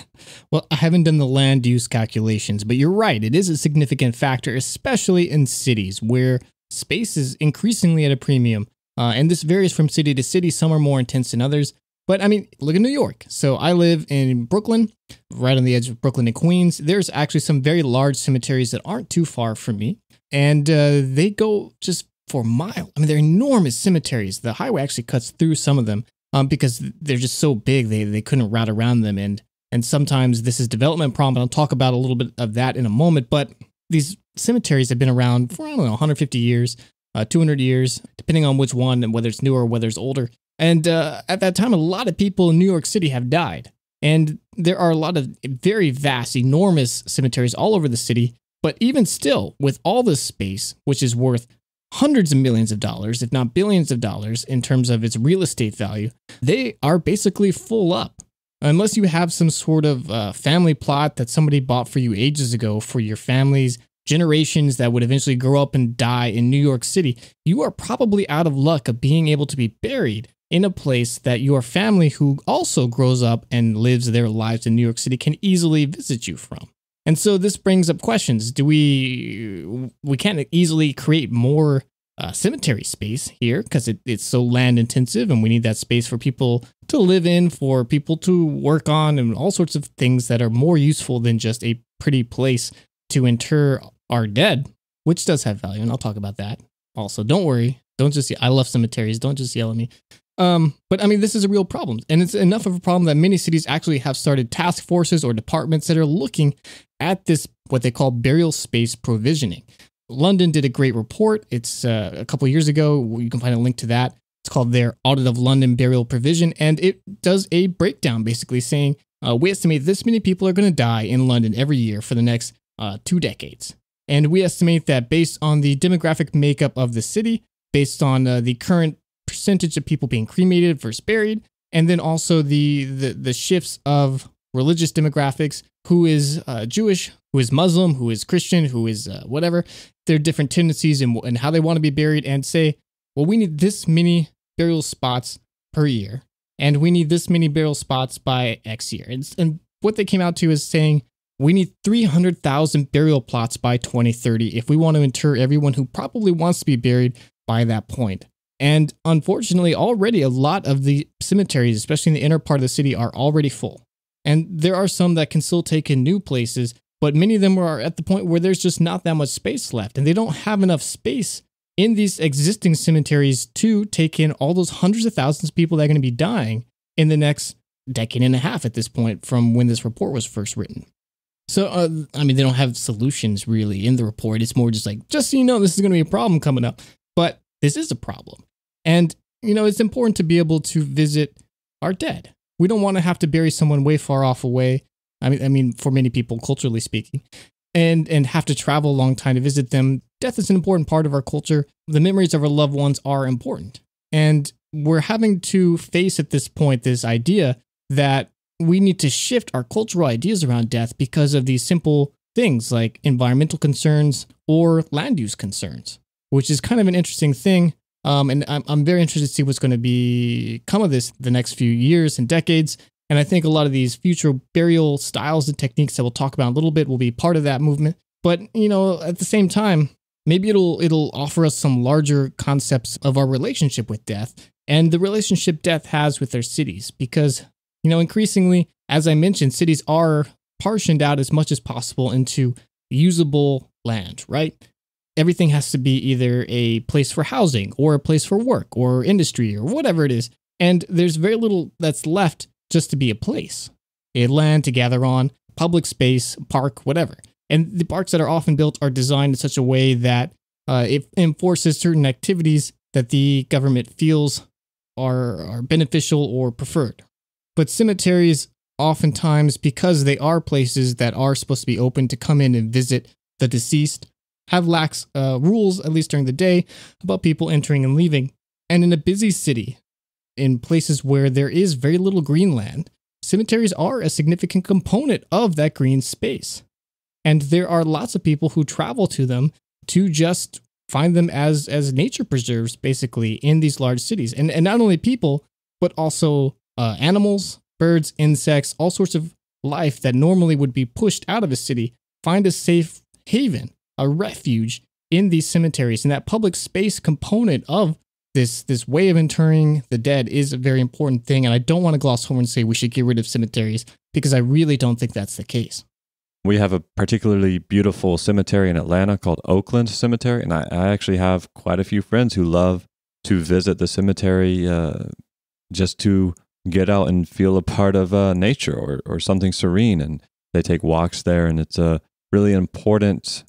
Well, I haven't done the land use calculations, but you're right. It is a significant factor, especially in cities where space is increasingly at a premium. Uh, and this varies from city to city. Some are more intense than others. But I mean, look at New York. So I live in Brooklyn, right on the edge of Brooklyn and Queens. There's actually some very large cemeteries that aren't too far from me. And uh, they go just for miles. I mean, they're enormous cemeteries. The highway actually cuts through some of them. Um, because they're just so big they they couldn't route around them and and sometimes this is development problem. I'll talk about a little bit of that in a moment. But these cemeteries have been around for I don't know 150 years, uh, 200 years, depending on which one and whether it's newer or whether it's older. And uh, at that time, a lot of people in New York City have died. And there are a lot of very vast, enormous cemeteries all over the city. But even still, with all this space, which is worth hundreds of millions of dollars, if not billions of dollars, in terms of its real estate value, they are basically full up. Unless you have some sort of uh, family plot that somebody bought for you ages ago for your family's generations that would eventually grow up and die in New York City, you are probably out of luck of being able to be buried in a place that your family, who also grows up and lives their lives in New York City, can easily visit you from. And so this brings up questions. Do we we can't easily create more uh, cemetery space here because it, it's so land intensive and we need that space for people to live in, for people to work on, and all sorts of things that are more useful than just a pretty place to inter our dead, which does have value. And I'll talk about that also. Don't worry. Don't just, I love cemeteries. Don't just yell at me. Um, but I mean, this is a real problem. And it's enough of a problem that many cities actually have started task forces or departments that are looking at this, what they call burial space provisioning. London did a great report. It's uh, a couple years ago. You can find a link to that. It's called their Audit of London Burial Provision. And it does a breakdown basically saying uh, we estimate this many people are going to die in London every year for the next uh, two decades. And we estimate that based on the demographic makeup of the city, based on uh, the current percentage of people being cremated versus buried, and then also the the, the shifts of religious demographics, who is uh, Jewish, who is Muslim, who is Christian, who is uh, whatever, their different tendencies and, and how they want to be buried, and say, well, we need this many burial spots per year, and we need this many burial spots by X year. And, and what they came out to is saying we need 300,000 burial plots by 2030 if we want to inter everyone who probably wants to be buried by that point. And unfortunately, already a lot of the cemeteries, especially in the inner part of the city, are already full. And there are some that can still take in new places, but many of them are at the point where there's just not that much space left. And they don't have enough space in these existing cemeteries to take in all those hundreds of thousands of people that are going to be dying in the next decade and a half at this point from when this report was first written. So, uh, I mean, they don't have solutions really in the report. It's more just like, just so you know, this is going to be a problem coming up. But this is a problem. And, you know, it's important to be able to visit our dead. We don't want to have to bury someone way far off away. I mean, I mean, for many people, culturally speaking, and and have to travel a long time to visit them. Death is an important part of our culture. The memories of our loved ones are important, and we're having to face at this point this idea that we need to shift our cultural ideas around death because of these simple things like environmental concerns or land use concerns, which is kind of an interesting thing. Um, and I'm, I'm very interested to see what's going to be come of this the next few years and decades. And I think a lot of these future burial styles and techniques that we'll talk about a little bit will be part of that movement. But you know, at the same time, maybe it'll it'll offer us some larger concepts of our relationship with death and the relationship death has with their cities because you know, increasingly, as I mentioned, cities are partitioned out as much as possible into usable land, right? Everything has to be either a place for housing or a place for work or industry or whatever it is. And there's very little that's left just to be a place, a land to gather on, public space, park, whatever. And the parks that are often built are designed in such a way that uh, it enforces certain activities that the government feels are, are beneficial or preferred, but cemeteries, oftentimes, because they are places that are supposed to be open to come in and visit the deceased, have lax uh, rules, at least during the day, about people entering and leaving. And in a busy city, in places where there is very little green land, cemeteries are a significant component of that green space. And there are lots of people who travel to them to just find them as as nature preserves basically in these large cities. And and not only people, but also uh, animals, birds, insects, all sorts of life that normally would be pushed out of a city find a safe haven, a refuge in these cemeteries. And that public space component of this this way of interring the dead is a very important thing. And I don't want to gloss over and say we should get rid of cemeteries because I really don't think that's the case. We have a particularly beautiful cemetery in Atlanta called Oakland Cemetery, and I, I actually have quite a few friends who love to visit the cemetery uh, just to get out and feel a part of uh, nature or, or something serene. And they take walks there, and it's a really important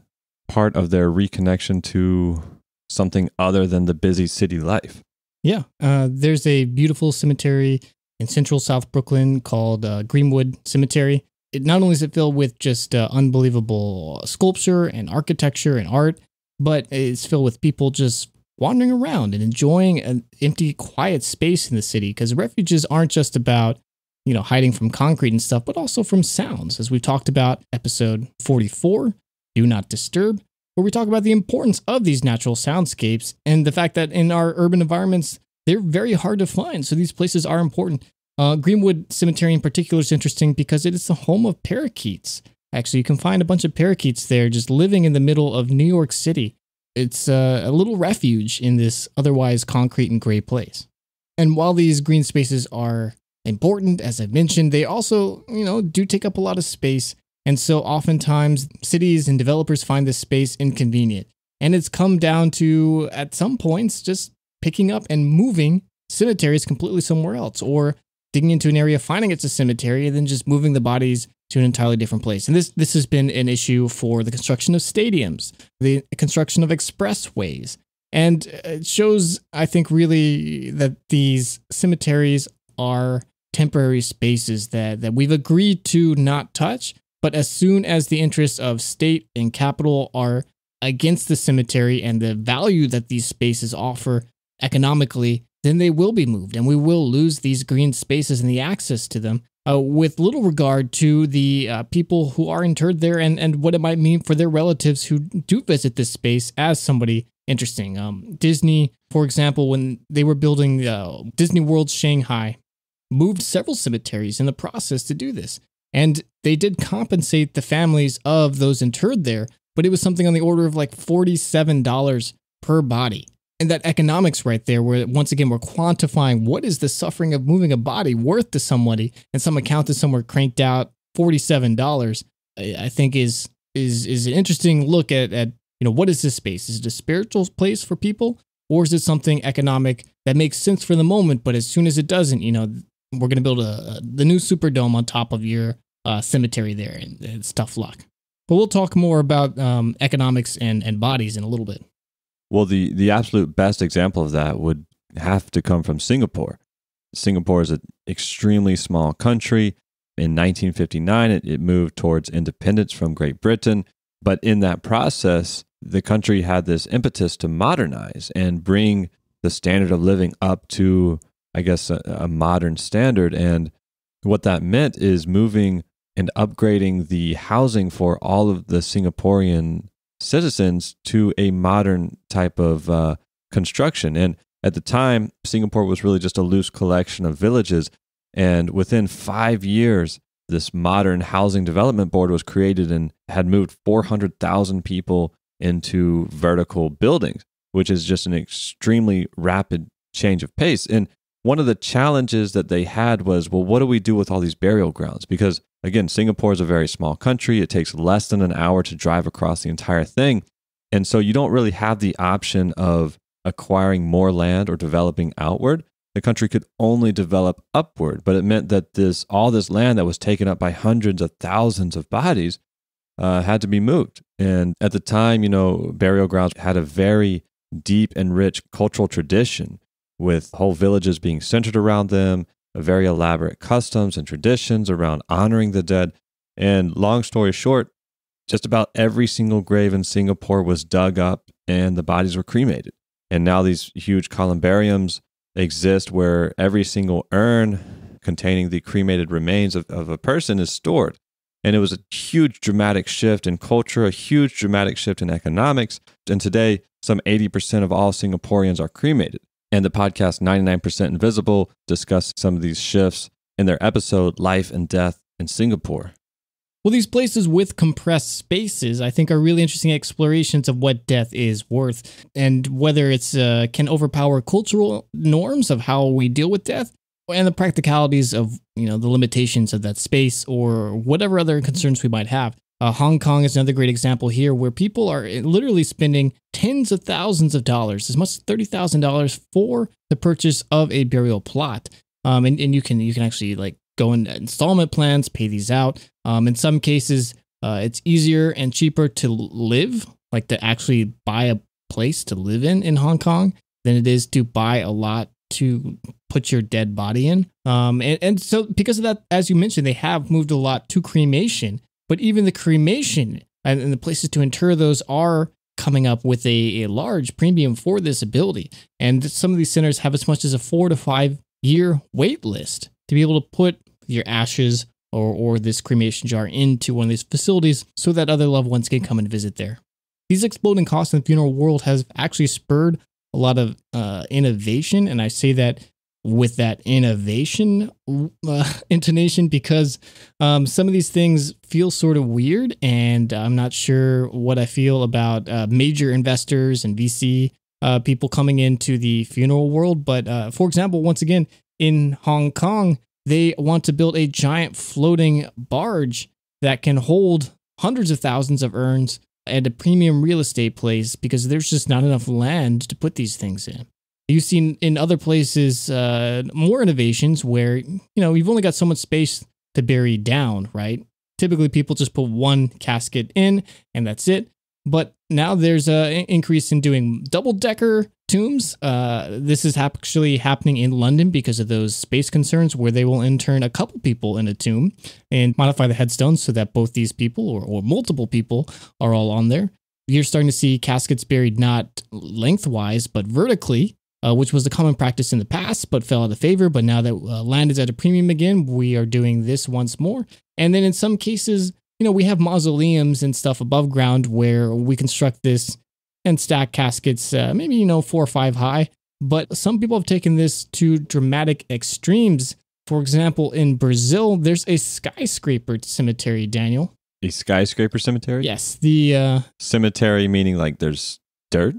part of their reconnection to something other than the busy city life. Yeah. Uh, there's a beautiful cemetery in central South Brooklyn called uh, Greenwood Cemetery. It not only is it filled with just uh, unbelievable sculpture and architecture and art, but it's filled with people just wandering around and enjoying an empty, quiet space in the city because refuges aren't just about, you know, hiding from concrete and stuff, but also from sounds. As we've talked about episode 44, Do Not Disturb, where we talk about the importance of these natural soundscapes and the fact that in our urban environments, they're very hard to find. So these places are important. Uh, Greenwood Cemetery in particular is interesting because it is the home of parakeets. Actually, you can find a bunch of parakeets there just living in the middle of New York City. It's uh, a little refuge in this otherwise concrete and gray place. And while these green spaces are important, as I've mentioned, they also, you know, do take up a lot of space. And so oftentimes cities and developers find this space inconvenient. And it's come down to, at some points, just picking up and moving cemeteries completely somewhere else or digging into an area, finding it's a cemetery, and then just moving the bodies to an entirely different place. And this this has been an issue for the construction of stadiums, the construction of expressways. And uh, it shows, I think, really that these cemeteries are temporary spaces that, that we've agreed to not touch. But as soon as the interests of state and capital are against the cemetery and the value that these spaces offer economically, then they will be moved and we will lose these green spaces and the access to them uh, with little regard to the uh, people who are interred there and, and what it might mean for their relatives who do visit this space as somebody interesting. Um, Disney, for example, when they were building uh, Disney World Shanghai, moved several cemeteries in the process to do this. And they did compensate the families of those interred there, but it was something on the order of like $47 per body. And that economics right there where once again we're quantifying what is the suffering of moving a body worth to somebody and some account accountant somewhere cranked out $47 i think is is is an interesting look at at you know what is this space? Is it a spiritual place for people or is it something economic that makes sense for the moment but as soon as it doesn't you know we're going to build a, the new superdome on top of your uh, cemetery there and it's tough luck but we'll talk more about um, economics and, and bodies in a little bit well, the, the absolute best example of that would have to come from Singapore. Singapore is an extremely small country. In 1959, it, it moved towards independence from Great Britain. But in that process, the country had this impetus to modernize and bring the standard of living up to, I guess, a, a modern standard. And what that meant is moving and upgrading the housing for all of the Singaporean citizens to a modern type of uh, construction. And at the time, Singapore was really just a loose collection of villages. And within five years, this modern housing development board was created and had moved 400,000 people into vertical buildings, which is just an extremely rapid change of pace. And one of the challenges that they had was well, what do we do with all these burial grounds? Because Again, Singapore is a very small country. It takes less than an hour to drive across the entire thing. And so you don't really have the option of acquiring more land or developing outward. The country could only develop upward, but it meant that this all this land that was taken up by hundreds of thousands of bodies uh, had to be moved. And at the time, you know, burial grounds had a very deep and rich cultural tradition with whole villages being centered around them very elaborate customs and traditions around honoring the dead. And long story short, just about every single grave in Singapore was dug up and the bodies were cremated. And now these huge columbariums exist where every single urn containing the cremated remains of, of a person is stored. And it was a huge dramatic shift in culture, a huge dramatic shift in economics. And today, some 80% of all Singaporeans are cremated and the podcast 99% Invisible discussed some of these shifts in their episode Life and Death in Singapore. Well, these places with compressed spaces, I think, are really interesting explorations of what death is worth and whether it's uh, can overpower cultural norms of how we deal with death and the practicalities of you know the limitations of that space or whatever other concerns we might have. Uh, Hong Kong is another great example here where people are literally spending tens of thousands of dollars, as much as $30,000 for the purchase of a burial plot. Um, and, and you can you can actually like go in installment plans, pay these out. Um, in some cases, uh, it's easier and cheaper to live, like to actually buy a place to live in in Hong Kong than it is to buy a lot to put your dead body in. Um, and, and so because of that, as you mentioned, they have moved a lot to cremation, but even the cremation and, and the places to inter those are coming up with a, a large premium for this ability. And some of these centers have as much as a four to five year wait list to be able to put your ashes or, or this cremation jar into one of these facilities so that other loved ones can come and visit there. These exploding costs in the funeral world has actually spurred a lot of uh, innovation, and I say that with that innovation uh, intonation because um, some of these things feel sort of weird, and I'm not sure what I feel about uh, major investors and VC uh, people coming into the funeral world. But uh, for example, once again, in Hong Kong, they want to build a giant floating barge that can hold hundreds of thousands of urns at a premium real estate place because there's just not enough land to put these things in. You've seen in other places uh, more innovations where you know you've only got so much space to bury down, right? Typically, people just put one casket in and that's it. But now there's an increase in doing double decker tombs. Uh, this is actually happening in London because of those space concerns, where they will intern a couple people in a tomb and modify the headstones so that both these people or, or multiple people are all on there. You're starting to see caskets buried not lengthwise, but vertically. Uh, which was a common practice in the past, but fell out of favor. But now that uh, land is at a premium again, we are doing this once more. And then in some cases, you know, we have mausoleums and stuff above ground where we construct this and stack caskets, uh, maybe, you know, four or five high. But some people have taken this to dramatic extremes. For example, in Brazil, there's a skyscraper cemetery, Daniel. A skyscraper cemetery? Yes. The uh, cemetery meaning like there's dirt?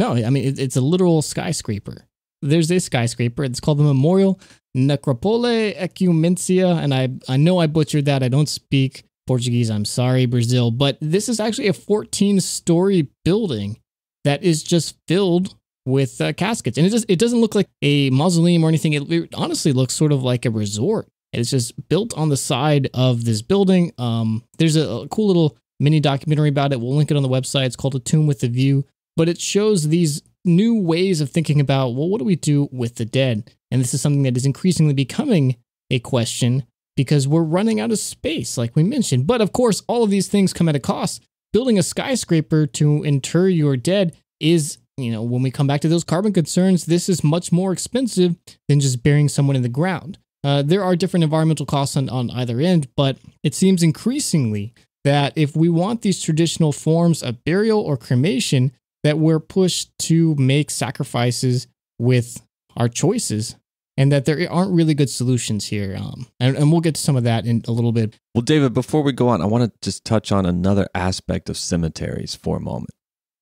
No, I mean, it, it's a literal skyscraper. There's a skyscraper. It's called the Memorial Necropole Ecumencia. And I, I know I butchered that. I don't speak Portuguese. I'm sorry, Brazil. But this is actually a 14 story building that is just filled with uh, caskets. And it, just, it doesn't look like a mausoleum or anything. It, it, honestly looks sort of like a resort. It's just built on the side of this building. Um, there's a, a cool little mini documentary about it. We'll link it on the website. It's called A Tomb with a View. But it shows these new ways of thinking about, well, what do we do with the dead? And this is something that is increasingly becoming a question because we're running out of space, like we mentioned. But of course, all of these things come at a cost. Building a skyscraper to inter your dead is, you know, when we come back to those carbon concerns, this is much more expensive than just burying someone in the ground. Uh, there are different environmental costs on, on either end, but it seems increasingly that if we want these traditional forms of burial or cremation, that we're pushed to make sacrifices with our choices and that there aren't really good solutions here. Um, and, and we'll get to some of that in a little bit. Well, David, before we go on, I want to just touch on another aspect of cemeteries for a moment.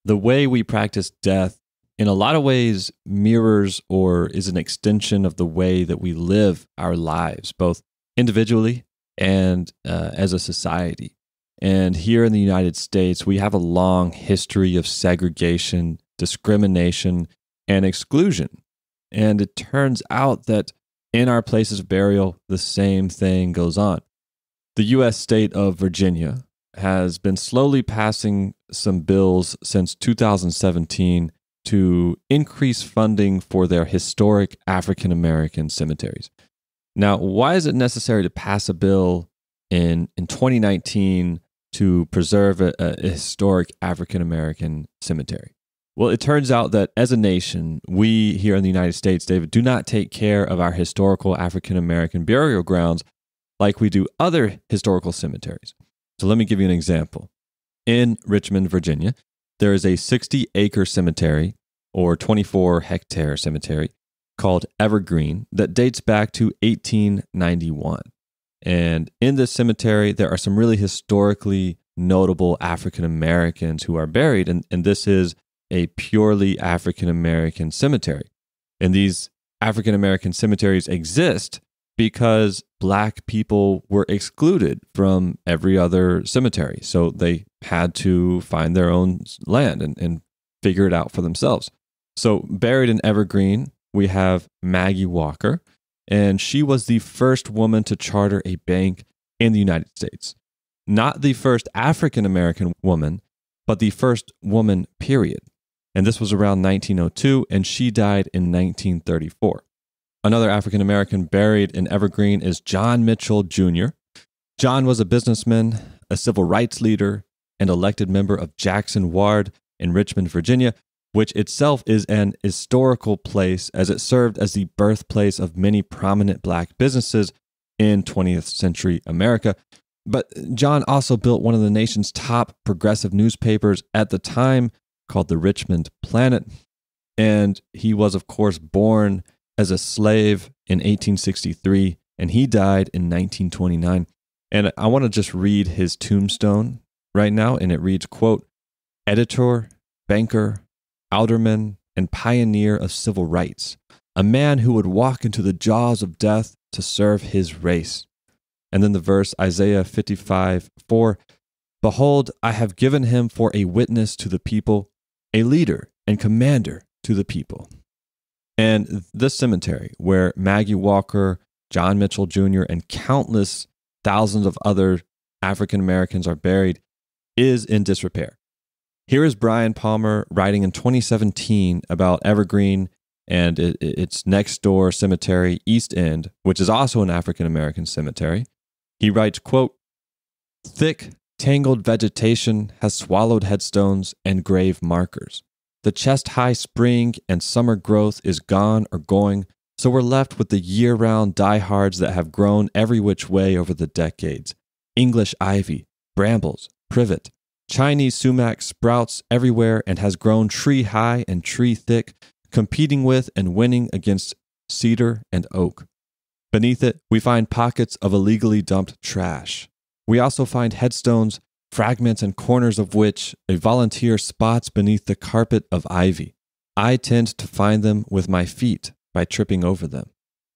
The way we practice death, in a lot of ways, mirrors or is an extension of the way that we live our lives, both individually and uh, as a society. And here in the United States, we have a long history of segregation, discrimination, and exclusion. And it turns out that in our places of burial, the same thing goes on. The U.S. state of Virginia has been slowly passing some bills since 2017 to increase funding for their historic African American cemeteries. Now, why is it necessary to pass a bill in, in 2019 to preserve a, a historic African American cemetery? Well, it turns out that as a nation, we here in the United States, David, do not take care of our historical African American burial grounds like we do other historical cemeteries. So let me give you an example. In Richmond, Virginia, there is a 60 acre cemetery or 24 hectare cemetery called Evergreen that dates back to 1891. And in this cemetery, there are some really historically notable African Americans who are buried. And, and this is a purely African American cemetery. And these African American cemeteries exist because black people were excluded from every other cemetery. So they had to find their own land and, and figure it out for themselves. So, buried in Evergreen, we have Maggie Walker. And she was the first woman to charter a bank in the United States. Not the first African American woman, but the first woman, period. And this was around 1902, and she died in 1934. Another African American buried in Evergreen is John Mitchell Jr. John was a businessman, a civil rights leader, and elected member of Jackson Ward in Richmond, Virginia, which itself is an historical place as it served as the birthplace of many prominent black businesses in 20th century America. But John also built one of the nation's top progressive newspapers at the time called the Richmond Planet. And he was, of course, born as a slave in 1863 and he died in 1929. And I want to just read his tombstone right now. And it reads, quote, editor, banker, alderman, and pioneer of civil rights, a man who would walk into the jaws of death to serve his race. And then the verse, Isaiah 55 4 Behold, I have given him for a witness to the people, a leader and commander to the people. And this cemetery, where Maggie Walker, John Mitchell Jr., and countless thousands of other African Americans are buried, is in disrepair. Here is Brian Palmer writing in 2017 about Evergreen and its next door cemetery, East End, which is also an African American cemetery. He writes, quote, Thick, tangled vegetation has swallowed headstones and grave markers. The chest high spring and summer growth is gone or going, so we're left with the year round diehards that have grown every which way over the decades English ivy, brambles, privet, Chinese sumac sprouts everywhere and has grown tree high and tree thick, competing with and winning against cedar and oak. Beneath it, we find pockets of illegally dumped trash. We also find headstones, fragments and corners of which a volunteer spots beneath the carpet of ivy. I tend to find them with my feet by tripping over them.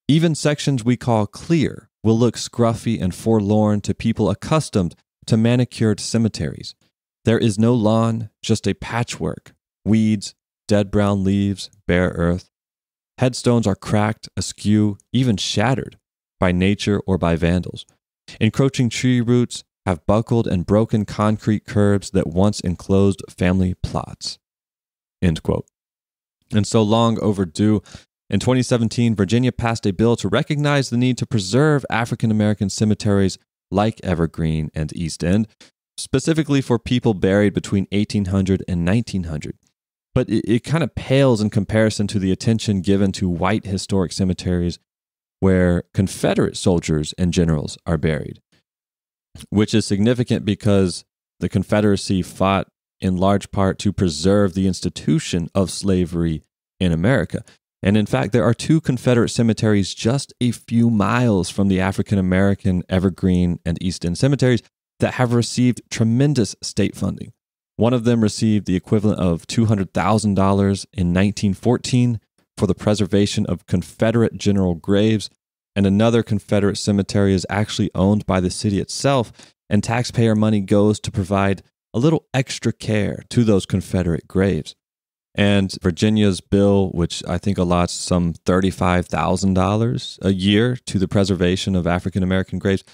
Even sections we call clear will look scruffy and forlorn to people accustomed to manicured cemeteries. There is no lawn, just a patchwork weeds, dead brown leaves, bare earth. Headstones are cracked, askew, even shattered by nature or by vandals. Encroaching tree roots have buckled and broken concrete curbs that once enclosed family plots. End quote. And so long overdue, in 2017, Virginia passed a bill to recognize the need to preserve African American cemeteries like Evergreen and East End, specifically for people buried between 1800 and 1900. But it, it kind of pales in comparison to the attention given to white historic cemeteries where Confederate soldiers and generals are buried, which is significant because the Confederacy fought in large part to preserve the institution of slavery in America. And in fact, there are two Confederate cemeteries just a few miles from the African American Evergreen and East End cemeteries that have received tremendous state funding. One of them received the equivalent of $200,000 in 1914 for the preservation of Confederate general graves, and another Confederate cemetery is actually owned by the city itself, and taxpayer money goes to provide a little extra care to those Confederate graves. And Virginia's bill, which I think allots some $35,000 a year to the preservation of African American graves,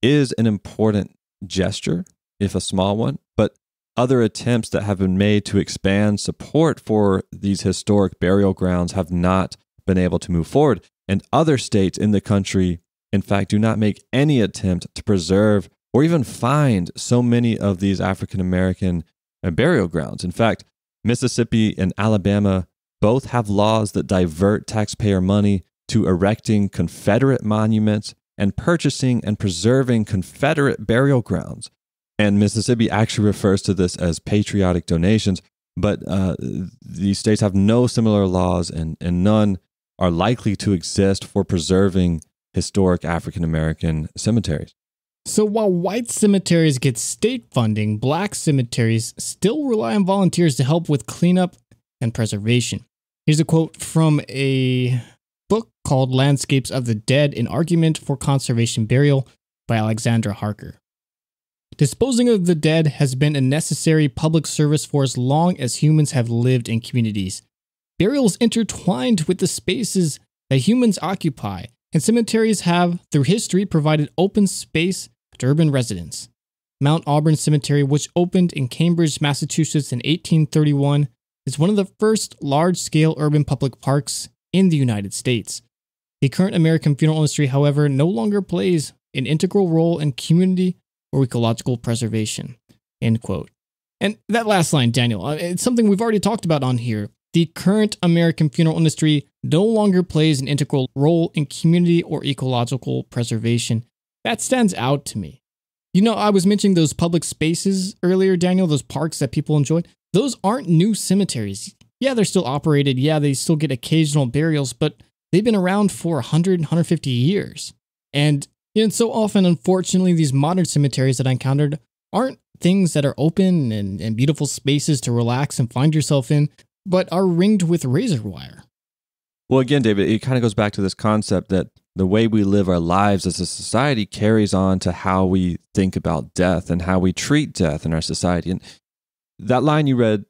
is an important gesture, if a small one, but other attempts that have been made to expand support for these historic burial grounds have not been able to move forward. And other states in the country, in fact, do not make any attempt to preserve or even find so many of these African American uh, burial grounds. In fact, Mississippi and Alabama both have laws that divert taxpayer money to erecting Confederate monuments and purchasing and preserving Confederate burial grounds. And Mississippi actually refers to this as patriotic donations, but uh, these states have no similar laws and, and none are likely to exist for preserving historic African American cemeteries. So while white cemeteries get state funding, black cemeteries still rely on volunteers to help with cleanup and preservation. Here's a quote from a book called Landscapes of the Dead An Argument for Conservation Burial by Alexandra Harker. Disposing of the dead has been a necessary public service for as long as humans have lived in communities. Burials intertwined with the spaces that humans occupy and cemeteries have, through history, provided open space to urban residents. Mount Auburn Cemetery, which opened in Cambridge, Massachusetts in 1831, is one of the first large scale urban public parks in the United States. The current American funeral industry, however, no longer plays an integral role in community or ecological preservation. End quote. And that last line, Daniel, uh, it's something we've already talked about on here. The current American funeral industry no longer plays an integral role in community or ecological preservation. That stands out to me. You know, I was mentioning those public spaces earlier, Daniel, those parks that people enjoy. Those aren't new cemeteries. Yeah, they're still operated. Yeah, they still get occasional burials, but they've been around for 100, 150 years. And, know, so often, unfortunately, these modern cemeteries that I encountered aren't things that are open and, and beautiful spaces to relax and find yourself in, but are ringed with razor wire. Well, again, David, it kind of goes back to this concept that the way we live our lives as a society carries on to how we think about death and how we treat death in our society. And that line you read,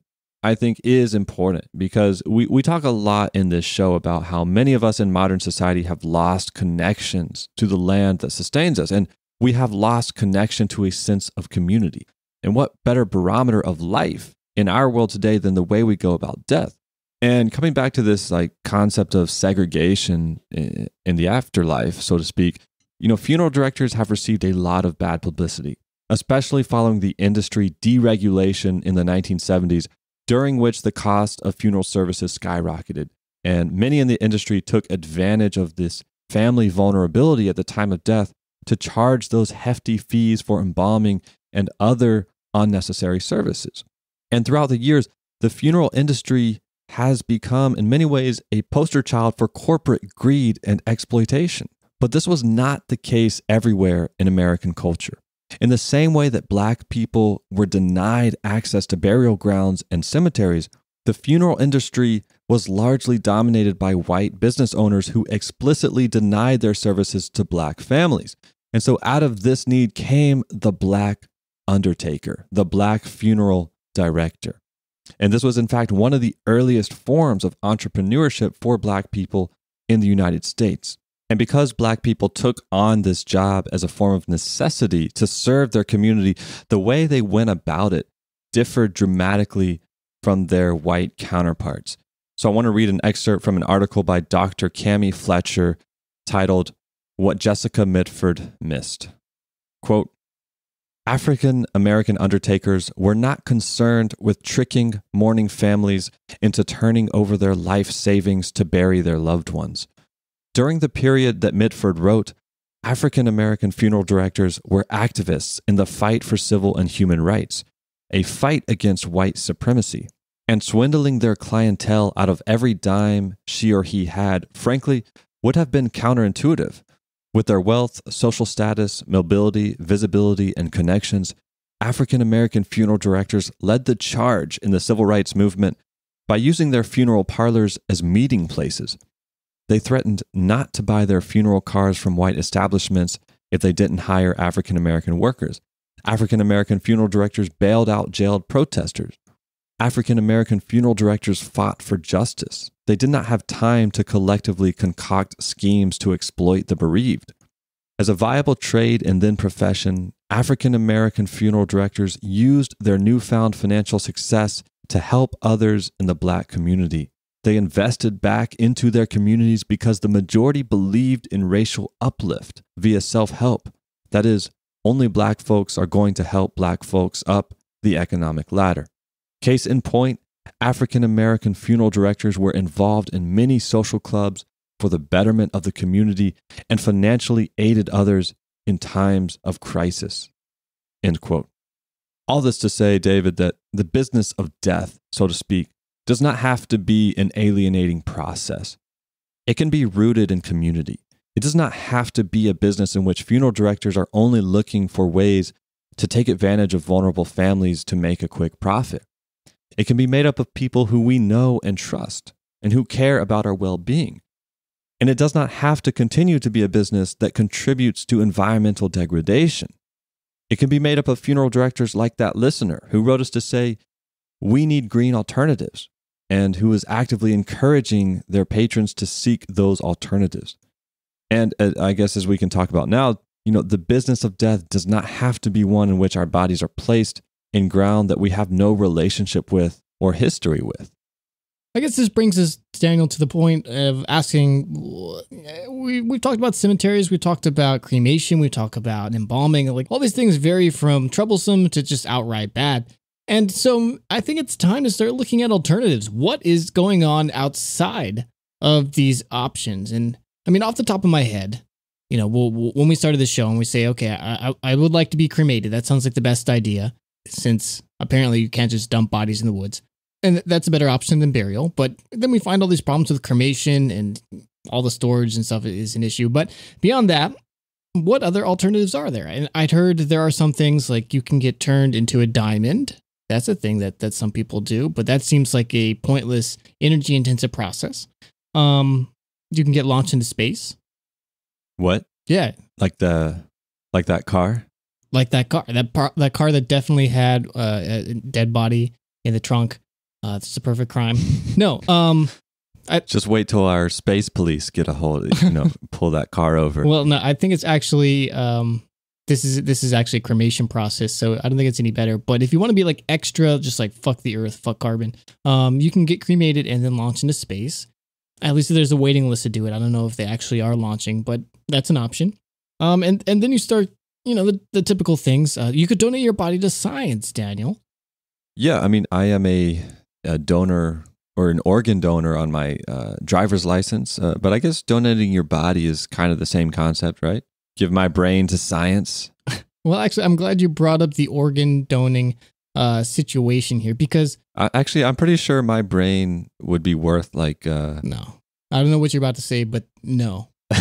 I think, is important because we, we talk a lot in this show about how many of us in modern society have lost connections to the land that sustains us. And we have lost connection to a sense of community. And what better barometer of life in our world today than the way we go about death? And coming back to this like concept of segregation in the afterlife, so to speak, you know, funeral directors have received a lot of bad publicity, especially following the industry deregulation in the 1970s, during which the cost of funeral services skyrocketed. And many in the industry took advantage of this family vulnerability at the time of death to charge those hefty fees for embalming and other unnecessary services. And throughout the years, the funeral industry has become, in many ways, a poster child for corporate greed and exploitation. But this was not the case everywhere in American culture. In the same way that black people were denied access to burial grounds and cemeteries, the funeral industry was largely dominated by white business owners who explicitly denied their services to black families. And so, out of this need came the black undertaker, the black funeral director. And this was, in fact, one of the earliest forms of entrepreneurship for Black people in the United States. And because Black people took on this job as a form of necessity to serve their community, the way they went about it differed dramatically from their white counterparts. So I want to read an excerpt from an article by Dr. Kami Fletcher titled What Jessica Mitford Missed. Quote, African American undertakers were not concerned with tricking mourning families into turning over their life savings to bury their loved ones. During the period that Mitford wrote, African American funeral directors were activists in the fight for civil and human rights, a fight against white supremacy, and swindling their clientele out of every dime she or he had, frankly, would have been counterintuitive. With their wealth, social status, mobility, visibility, and connections, African American funeral directors led the charge in the civil rights movement by using their funeral parlors as meeting places. They threatened not to buy their funeral cars from white establishments if they didn't hire African American workers. African American funeral directors bailed out jailed protesters. African American funeral directors fought for justice. They did not have time to collectively concoct schemes to exploit the bereaved. As a viable trade and then profession, African American funeral directors used their newfound financial success to help others in the black community. They invested back into their communities because the majority believed in racial uplift via self help. That is, only black folks are going to help black folks up the economic ladder. Case in point, African American funeral directors were involved in many social clubs for the betterment of the community and financially aided others in times of crisis. End quote. All this to say, David, that the business of death, so to speak, does not have to be an alienating process. It can be rooted in community. It does not have to be a business in which funeral directors are only looking for ways to take advantage of vulnerable families to make a quick profit. It can be made up of people who we know and trust and who care about our well being. And it does not have to continue to be a business that contributes to environmental degradation. It can be made up of funeral directors like that listener who wrote us to say, We need green alternatives, and who is actively encouraging their patrons to seek those alternatives. And uh, I guess as we can talk about now, you know, the business of death does not have to be one in which our bodies are placed in ground that we have no relationship with or history with. I guess this brings us, Daniel, to the point of asking. We we've talked about cemeteries, we've talked about cremation, we talked about embalming. Like all these things vary from troublesome to just outright bad. And so I think it's time to start looking at alternatives. What is going on outside of these options? And I mean, off the top of my head, you know, we'll, we'll, when we started the show and we say, okay, I, I would like to be cremated. That sounds like the best idea since apparently you can't just dump bodies in the woods. And that's a better option than burial. But then we find all these problems with cremation and all the storage and stuff is an issue. But beyond that, what other alternatives are there? And I'd heard there are some things like you can get turned into a diamond that's a thing that that some people do, but that seems like a pointless, energy intensive process. Um, you can get launched into space. What? Yeah, Like the like that car? like that car. That par- that car that definitely had uh, a dead body in the trunk. Uh, it's a perfect crime. no, um, I, Just wait till our space police get a hold, you know, pull that car over. well, no, I think it's actually um, this is this is actually a cremation process, so I don't think it's any better. But if you want to be like extra, just like fuck the earth, fuck carbon, um, you can get cremated and then launch into space. At least there's a waiting list to do it. I don't know if they actually are launching, but that's an option. Um, and and then you start, you know, the the typical things. Uh, you could donate your body to science, Daniel. yeah, I mean, I am a, a donor or an organ donor on my uh, driver's license, uh, but I guess donating your body is kind of the same concept, right? Give my brain to science. Well, actually, I'm glad you brought up the organ donating uh, situation here because I, actually, I'm pretty sure my brain would be worth like uh, no, I don't know what you're about to say, but no.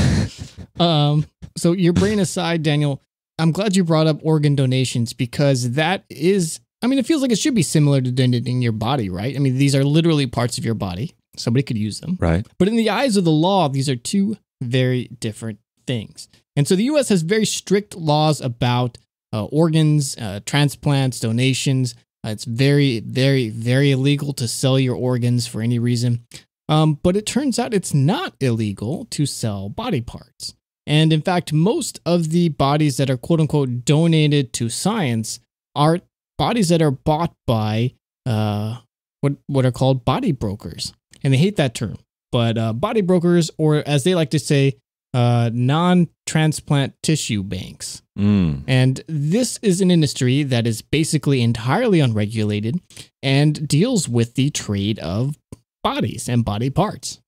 Um, so your brain aside, Daniel, I'm glad you brought up organ donations because that is, I mean, it feels like it should be similar to donating your body, right? I mean, these are literally parts of your body. Somebody could use them. right. But in the eyes of the law, these are two very different things. And so the US has very strict laws about uh, organs, uh, transplants, donations. Uh, it's very, very, very illegal to sell your organs for any reason. Um, but it turns out it's not illegal to sell body parts. And in fact, most of the bodies that are quote unquote donated to science are bodies that are bought by uh, what, what are called body brokers. And they hate that term but uh, body brokers, or as they like to say, uh, non transplant tissue banks. Mm. And this is an industry that is basically entirely unregulated and deals with the trade of bodies and body parts.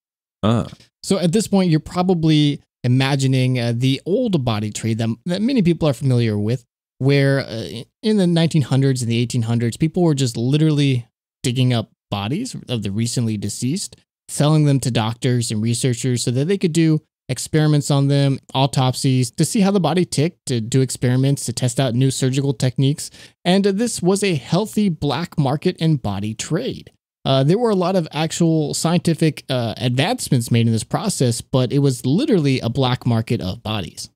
Ah, So at this point, you're probably imagining uh, the old body trade that, that many people are familiar with, where uh, in the 1900s and the 1800s, people were just literally digging up bodies of the recently deceased, selling them to doctors and researchers so that they could do experiments on them, autopsies to see how the body ticked, to do experiments to test out new surgical techniques. And this was a healthy black market and body trade. Uh, there were a lot of actual scientific uh, advancements made in this process, but it was literally a black market of bodies.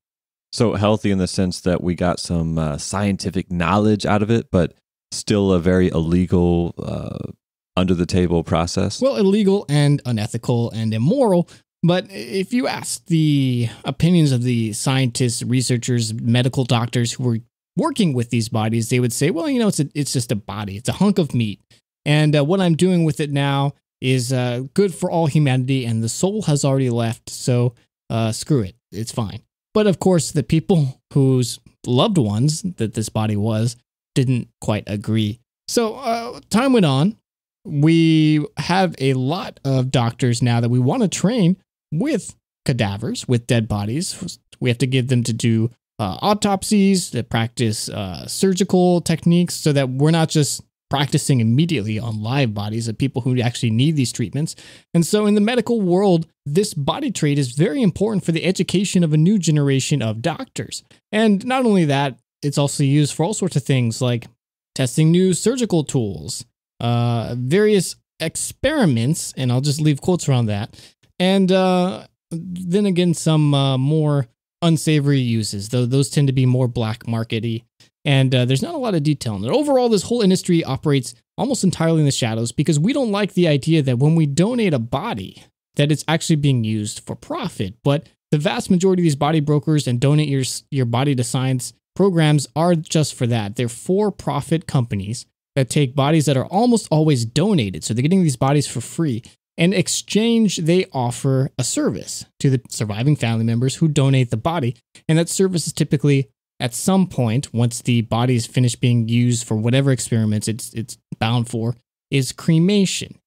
so healthy in the sense that we got some uh, scientific knowledge out of it, but still a very illegal, uh, under the table process. Well, illegal and unethical and immoral. But if you ask the opinions of the scientists, researchers, medical doctors who were working with these bodies, they would say, well, you know, it's, a, it's just a body, it's a hunk of meat. And uh, what I'm doing with it now is uh, good for all humanity, and the soul has already left. So uh, screw it, it's fine. But of course, the people whose loved ones that this body was didn't quite agree. So uh, time went on. We have a lot of doctors now that we want to train with cadavers, with dead bodies. We have to give them to do uh, autopsies, to practice uh, surgical techniques, so that we're not just practicing immediately on live bodies of people who actually need these treatments. And so, in the medical world, this body trade is very important for the education of a new generation of doctors. And not only that, it's also used for all sorts of things like testing new surgical tools, uh, various experiments, and I'll just leave quotes around that. And uh, then again, some uh, more unsavory uses, though those tend to be more black markety. And uh, there's not a lot of detail in it. Overall, this whole industry operates almost entirely in the shadows because we don't like the idea that when we donate a body, that it's actually being used for profit. But the vast majority of these body brokers and donate your your body to science programs are just for that. They're for-profit companies that take bodies that are almost always donated. So they're getting these bodies for free. In exchange, they offer a service to the surviving family members who donate the body. And that service is typically at some point, once the body is finished being used for whatever experiments it's it's bound for, is cremation.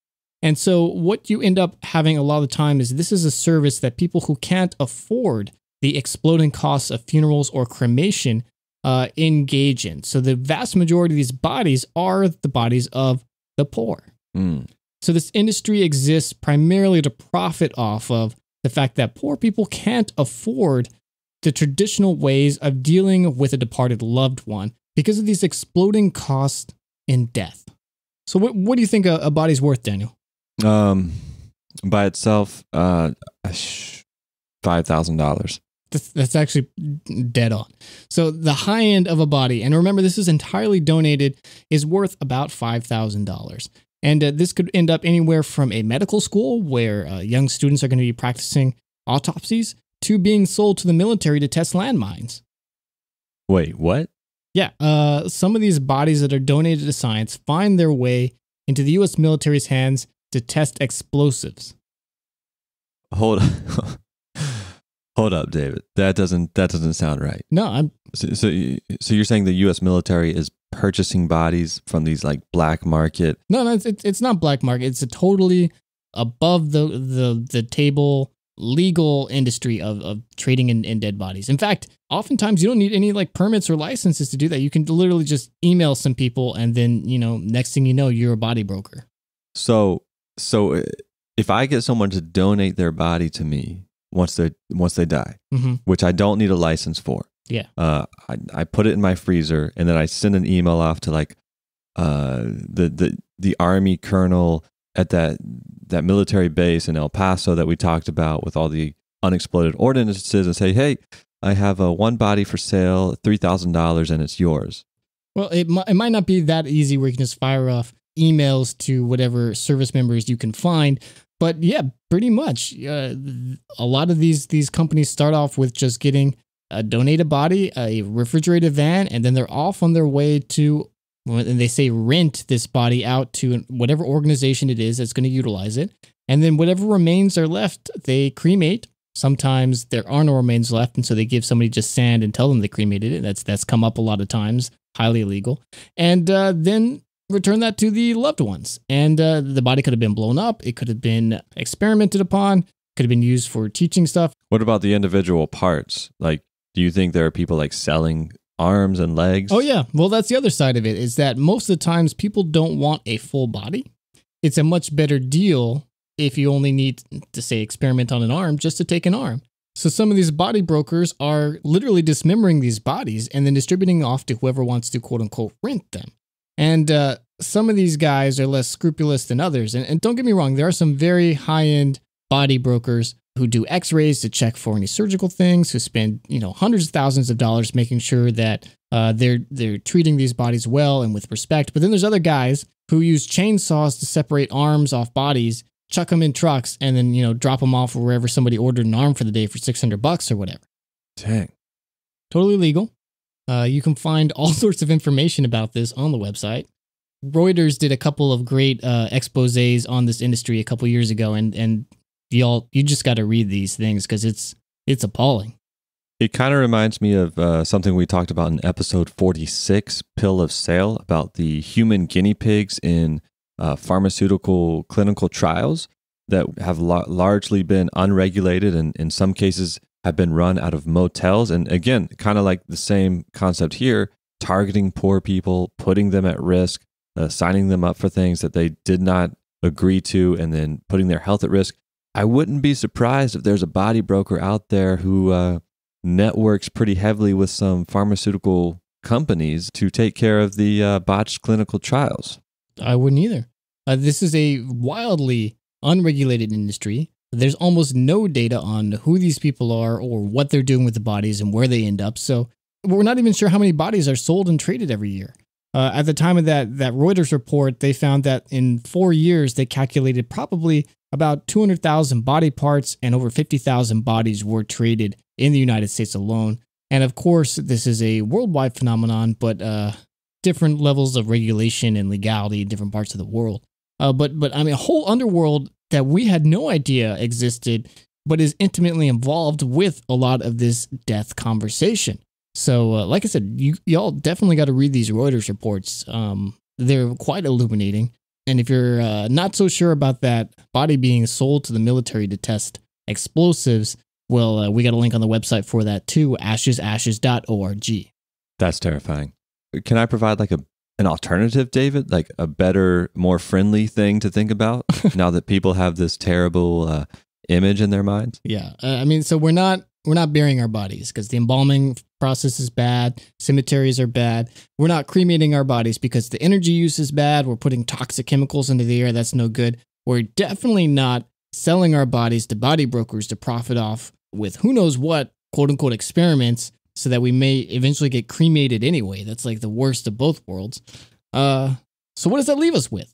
And so what you end up having a lot of the time is this is a service that people who can't afford the exploding costs of funerals or cremation uh, engage in. So the vast majority of these bodies are the bodies of the poor. Mm. So this industry exists primarily to profit off of the fact that poor people can't afford the traditional ways of dealing with a departed loved one because of these exploding costs in death. So what what do you think a, a body's worth, Daniel? Um, by itself, uh, five thousand dollars. That's, that's actually dead on. So the high end of a body, and remember this is entirely donated, is worth about five thousand dollars. And uh, this could end up anywhere from a medical school where uh, young students are going to be practicing autopsies to being sold to the military to test landmines. Wait, what? Yeah, uh, some of these bodies that are donated to science find their way into the U.S. military's hands to test explosives. Hold up. Hold up, David. That doesn't that doesn't sound right. No, I'm So, so, so you're saying the U.S. military is purchasing bodies from these like black market? no, no. It's, it's not black market. It's a totally above the the the table legal industry of of trading in, in dead bodies. In fact, oftentimes you don't need any like permits or licenses to do that. You can literally just email some people, and then you know, next thing you know, you're a body broker. So, so uh, if I get someone to donate their body to me once they once they die, hmm which I don't need a license for, Yeah. uh, I, I put it in my freezer and then I send an email off to like uh, the the the army colonel at that that military base in El Paso that we talked about with all the unexploded ordinances and say, hey, I have a one body for sale, three thousand dollars, and it's yours. Well, it it might not be that easy where you can just fire off emails to whatever service members you can find, but yeah, pretty much. Uh, a lot of these these companies start off with just getting a donated body, a refrigerated van, and then they're off on their way to. And they say rent this body out to whatever organization it is that's going to utilize it, and then whatever remains are left, they cremate. Sometimes there are no remains left, and so they give somebody just sand and tell them they cremated it. That's that's come up a lot of times, highly illegal. And uh, then return that to the loved ones. And uh, the body could have been blown up. It could have been experimented upon. Could have been used for teaching stuff. What about the individual parts? Like, do you think there are people like selling arms and legs? Oh yeah, well that's the other side of it. Is that most of the times people don't want a full body. It's a much better deal if you only need to say experiment on an arm just to take an arm. So some of these body brokers are literally dismembering these bodies and then distributing off to whoever wants to quote unquote rent them. And uh, some of these guys are less scrupulous than others. And, and don't get me wrong, there are some very high end body brokers who do x-rays to check for any surgical things, who spend, you know, hundreds of thousands of dollars making sure that uh, they're they're treating these bodies well and with respect. But then there's other guys who use chainsaws to separate arms off bodies, chuck them in trucks, and then, you know, drop them off wherever somebody ordered an arm for the day for 600 bucks or whatever Dang. totally legal. Uh, you can find all sorts of information about this on the website. Reuters did a couple of great uh, exposés on this industry a couple years ago, and and y'all, you just got to read these things because it's it's appalling. It kind of reminds me of uh, something we talked about in episode 46, Pill of Sale, about the human guinea pigs in uh, pharmaceutical clinical trials that have la- largely been unregulated and in some cases have been run out of motels. And again, kind of like the same concept here targeting poor people, putting them at risk, uh, signing them up for things that they did not agree to, and then putting their health at risk. I wouldn't be surprised if there's a body broker out there who uh, networks pretty heavily with some pharmaceutical companies to take care of the uh, botched clinical trials. I wouldn't either. Uh, this is a wildly unregulated industry. There's almost no data on who these people are or what they're doing with the bodies and where they end up. So we're not even sure how many bodies are sold and traded every year. Uh, at the time of that that Reuters report, they found that in four years they calculated probably about 200,000 body parts and over 50,000 bodies were traded in the United States alone. And of course, this is a worldwide phenomenon, but uh, different levels of regulation and legality in different parts of the world. Uh, but but I mean, a whole underworld that we had no idea existed, but is intimately involved with a lot of this death conversation. So, uh, like I said, you y'all definitely got to read these Reuters reports. Um, they're quite illuminating. And if you're uh, not so sure about that body being sold to the military to test explosives, well, uh, we got a link on the website for that too, ashesashes.org. That's terrifying. Can I provide like a an alternative, David? Like a better, more friendly thing to think about now that people have this terrible uh, image in their minds? Yeah, uh, I mean, so we're not we're not burying our bodies because the embalming process is bad. Cemeteries are bad. We're not cremating our bodies because the energy use is bad. We're putting toxic chemicals into the air. That's no good. We're definitely not selling our bodies to body brokers to profit off with who knows what quote unquote experiments so that we may eventually get cremated anyway. That's like the worst of both worlds. Uh, so what does that leave us with?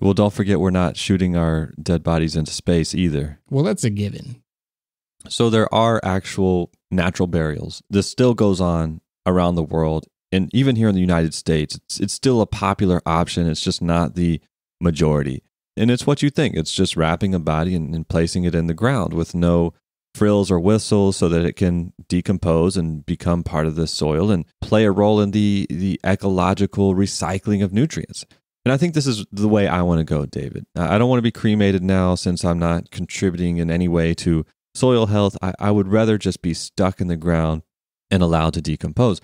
Well, don't forget we're not shooting our dead bodies into space either. Well, that's a given. So there are actual natural burials. This still goes on around the world. And even here in the United States, it's, it's still a popular option. It's just not the majority. And it's what you think. It's just wrapping a body and, and placing it in the ground with no frills or whistles so that it can decompose and become part of the soil and play a role in the, the ecological recycling of nutrients. And I think this is the way I want to go, David. I don't want to be cremated now since I'm not contributing in any way to soil health. I, I would rather just be stuck in the ground and allowed to decompose.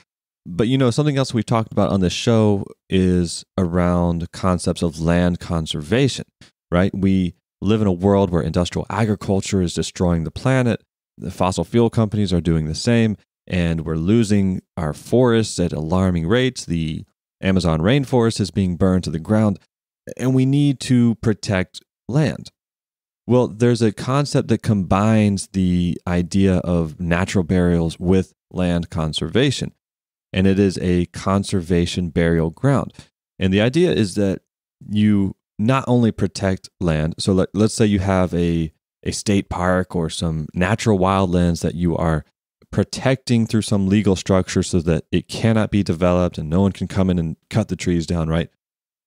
But you know, something else we've talked about on this show is around concepts of land conservation, right? We live in a world where industrial agriculture is destroying the planet. The fossil fuel companies are doing the same, and we're losing our forests at alarming rates. The Amazon rainforest is being burned to the ground, and we need to protect land. Well, there's a concept that combines the idea of natural burials with land conservation, and it is a conservation burial ground. And the idea is that you not only protect land, so let, let's say you have a, a state park or some natural wildlands that you are protecting through some legal structure so that it cannot be developed and no one can come in and cut the trees down, right?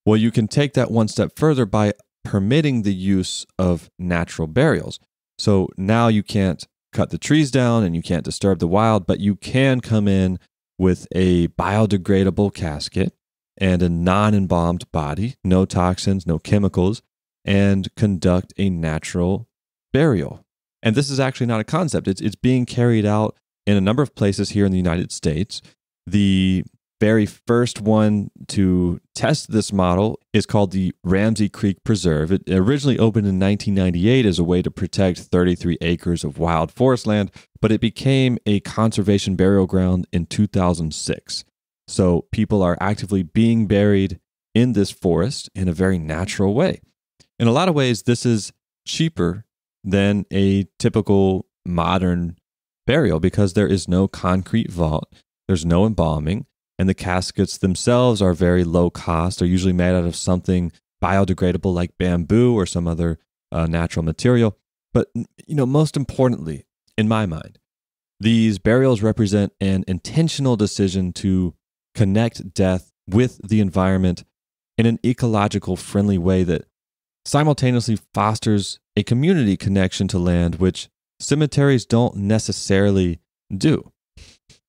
Well, you can take that one step further by permitting the use of natural burials. So now you can't cut the trees down and you can't disturb the wild, but you can come in with a biodegradable casket and a non embalmed body, no toxins, no chemicals, and conduct a natural burial. And this is actually not a concept, it's, it's being carried out in a number of places here in the United States. The very first one to test this model is called the Ramsey Creek Preserve. It originally opened in 1998 as a way to protect 33 acres of wild forest land, but it became a conservation burial ground in 2006. So people are actively being buried in this forest in a very natural way. In a lot of ways, this is cheaper than a typical modern burial because there is no concrete vault, there's no embalming, and the caskets themselves are very low cost. They're usually made out of something biodegradable like bamboo or some other uh, natural material. But you know, most importantly, in my mind, these burials represent an intentional decision to connect death with the environment in an ecological friendly way that simultaneously fosters a community connection to land, which cemeteries don't necessarily do.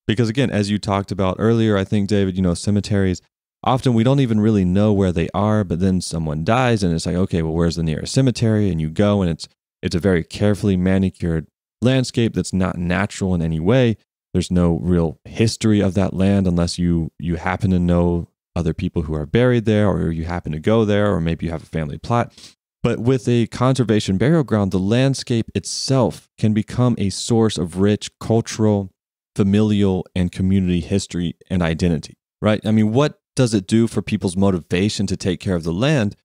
Because again, as you talked about earlier, I think, David, you know, cemeteries, often we don't even really know where they are, but then someone dies and it's like, okay, well, where's the nearest cemetery? And you go and it's it's a very carefully manicured landscape that's not natural in any way. There's no real history of that land unless you you happen to know other people who are buried there or you happen to go there or maybe you have a family plot. But with a conservation burial ground, the landscape itself can become a source of rich cultural familial and community history and identity, right? I mean, what does it do for people's motivation to take care of the land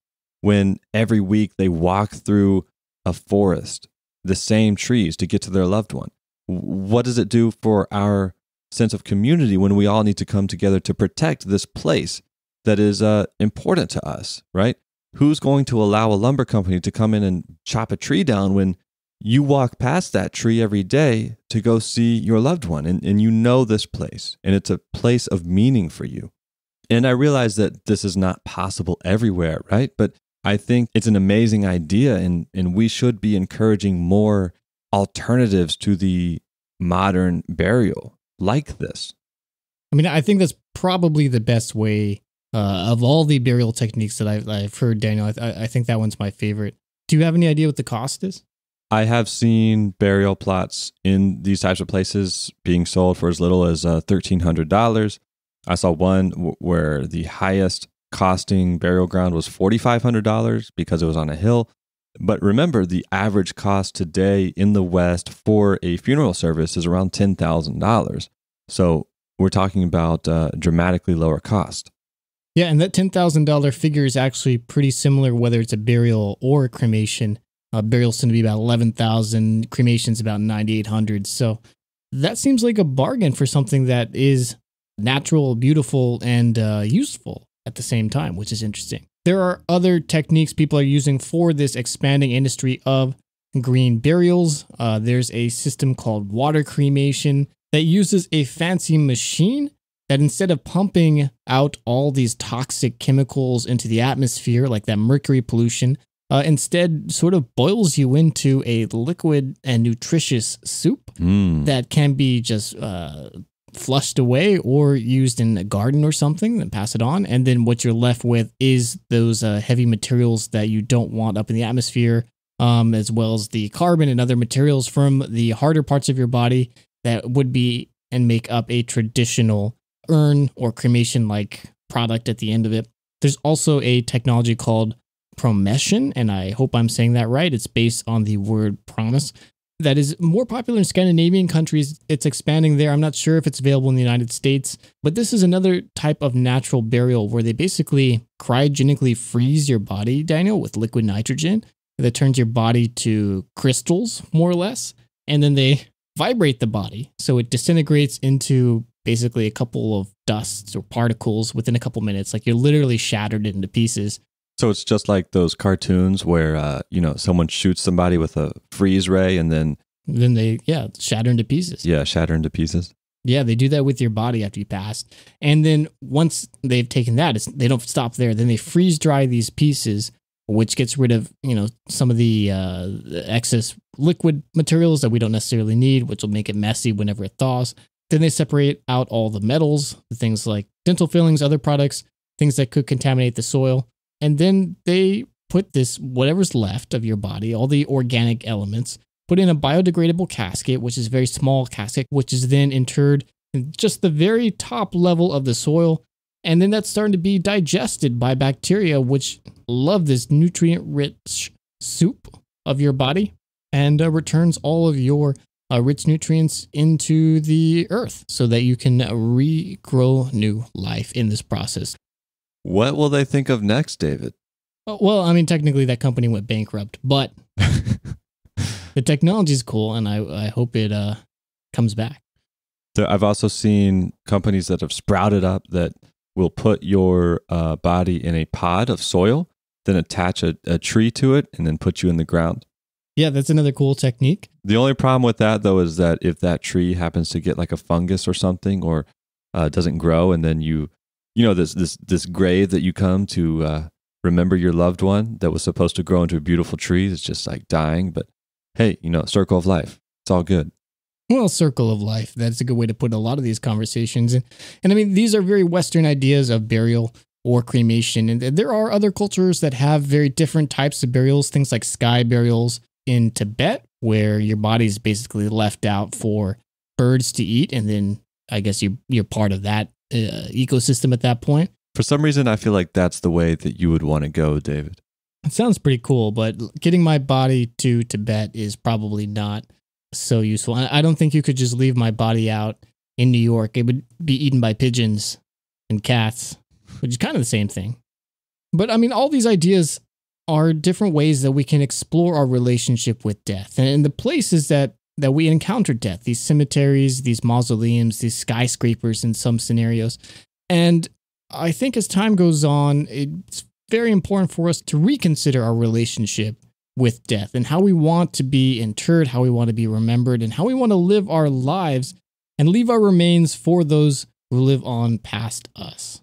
when every week they walk through a forest, the same trees to get to their loved one? What does it do for our sense of community when we all need to come together to protect this place that is uh, important to us, right? Who's going to allow a lumber company to come in and chop a tree down when you walk past that tree every day to go see your loved one and, and you know this place and it's a place of meaning for you. And I realize that this is not possible everywhere, right? But I think it's an amazing idea and, and we should be encouraging more alternatives to the modern burial like this. I mean, I think that's probably the best way uh, of all the burial techniques that I've, I've heard, Daniel. I, I think that one's my favorite. Do you have any idea what the cost is? I have seen burial plots in these types of places being sold for as little as uh, $1,300. I saw one w- where the highest costing burial ground was $4,500 because it was on a hill. But remember, the average cost today in the West for a funeral service is around $10,000. So we're talking about uh, dramatically lower cost. Yeah, and that $10,000 figure is actually pretty similar whether it's a burial or a cremation. Uh, burials tend to be about 11,000, cremations about 9,800. So that seems like a bargain for something that is natural, beautiful, and uh, useful at the same time, which is interesting. There are other techniques people are using for this expanding industry of green burials. Uh, there's a system called water cremation that uses a fancy machine that instead of pumping out all these toxic chemicals into the atmosphere, like that mercury pollution, uh, instead sort of boils you into a liquid and nutritious soup Mm. that can be just uh, flushed away or used in a garden or something and pass it on. And then what you're left with is those uh, heavy materials that you don't want up in the atmosphere, um, as well as the carbon and other materials from the harder parts of your body that would be and make up a traditional urn or cremation like product at the end of it. There's also a technology called promession, and I hope I'm saying that right. It's based on the word promise that is more popular in Scandinavian countries. It's expanding there. I'm not sure if it's available in the United States, but this is another type of natural burial where they basically cryogenically freeze your body, Daniel, with liquid nitrogen that turns your body to crystals, more or less. And then they vibrate the body. So it disintegrates into basically a couple of dusts or particles within a couple minutes. Like you're literally shattered into pieces. So it's just like those cartoons where uh, you know someone shoots somebody with a freeze ray and then Then they, yeah, shatter into pieces. yeah, shatter into pieces. Yeah, they do that with your body after you pass. And then once they've taken that, it's, they don't stop there. Then they freeze dry these pieces, which gets rid of you know some of the uh, excess liquid materials that we don't necessarily need, which will make it messy whenever it thaws. Then they separate out all the metals, things like dental fillings, other products, things that could contaminate the soil, and then they put this whatever's left of your body, all the organic elements, put in a biodegradable casket, which is a very small casket, which is then interred in just the very top level of the soil. And then that's starting to be digested by bacteria, which love this nutrient rich soup of your body and uh, returns all of your uh, rich nutrients into the earth so that you can regrow new life in this process. What will they think of next, David? Well, I mean, technically that company went bankrupt, but the technology is cool, and I, I hope it uh, comes back. I've also seen companies that have sprouted up that will put your uh, body in a pod of soil, then attach a, a tree to it, and then put you in the ground. Yeah, that's another cool technique. The only problem with that, though, is that if that tree happens to get like a fungus or something, or uh, doesn't grow, and then you, you know, this this this grave that you come to uh, remember your loved one that was supposed to grow into a beautiful tree is just like dying. But hey, you know, circle of life, it's all good. Well, circle of life. That's a good way to put a lot of these conversations. And, and I mean, these are very Western ideas of burial or cremation. And there are other cultures that have very different types of burials, things like sky burials in Tibet, where your body is basically left out for birds to eat. And then I guess you, you're part of that uh, ecosystem at that point. For some reason, I feel like that's the way that you would want to go, David. It sounds pretty cool, but getting my body to Tibet is probably not so useful. I I don't think you could just leave my body out in New York. It would be eaten by pigeons and cats, which is kind of the same thing. But I mean, all these ideas are different ways that we can explore our relationship with death and the places that that we encounter death these cemeteries these mausoleums these skyscrapers in some scenarios and I think as time goes on, it's very important for us to reconsider our relationship with death and how we want to be interred, how we want to be remembered, and how we want to live our lives and leave our remains for those who live on past us.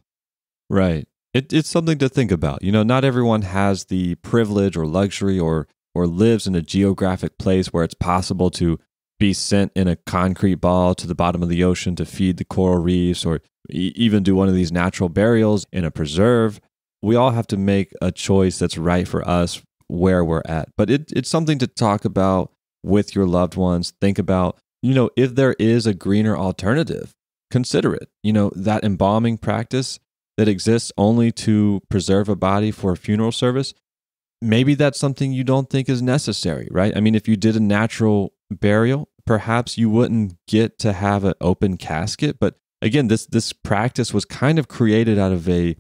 Right. It, it's something to think about. You know, not everyone has the privilege or luxury or or lives in a geographic place where it's possible to be sent in a concrete ball to the bottom of the ocean to feed the coral reefs or e- even do one of these natural burials in a preserve. We all have to make a choice that's right for us where we're at. But it, it's something to talk about with your loved ones. Think about, you know, if there is a greener alternative, consider it. You know, that embalming practice that exists only to preserve a body for a funeral service, maybe that's something you don't think is necessary, right? I mean, if you did a natural burial, perhaps you wouldn't get to have an open casket. But again, this this practice was kind of created out of a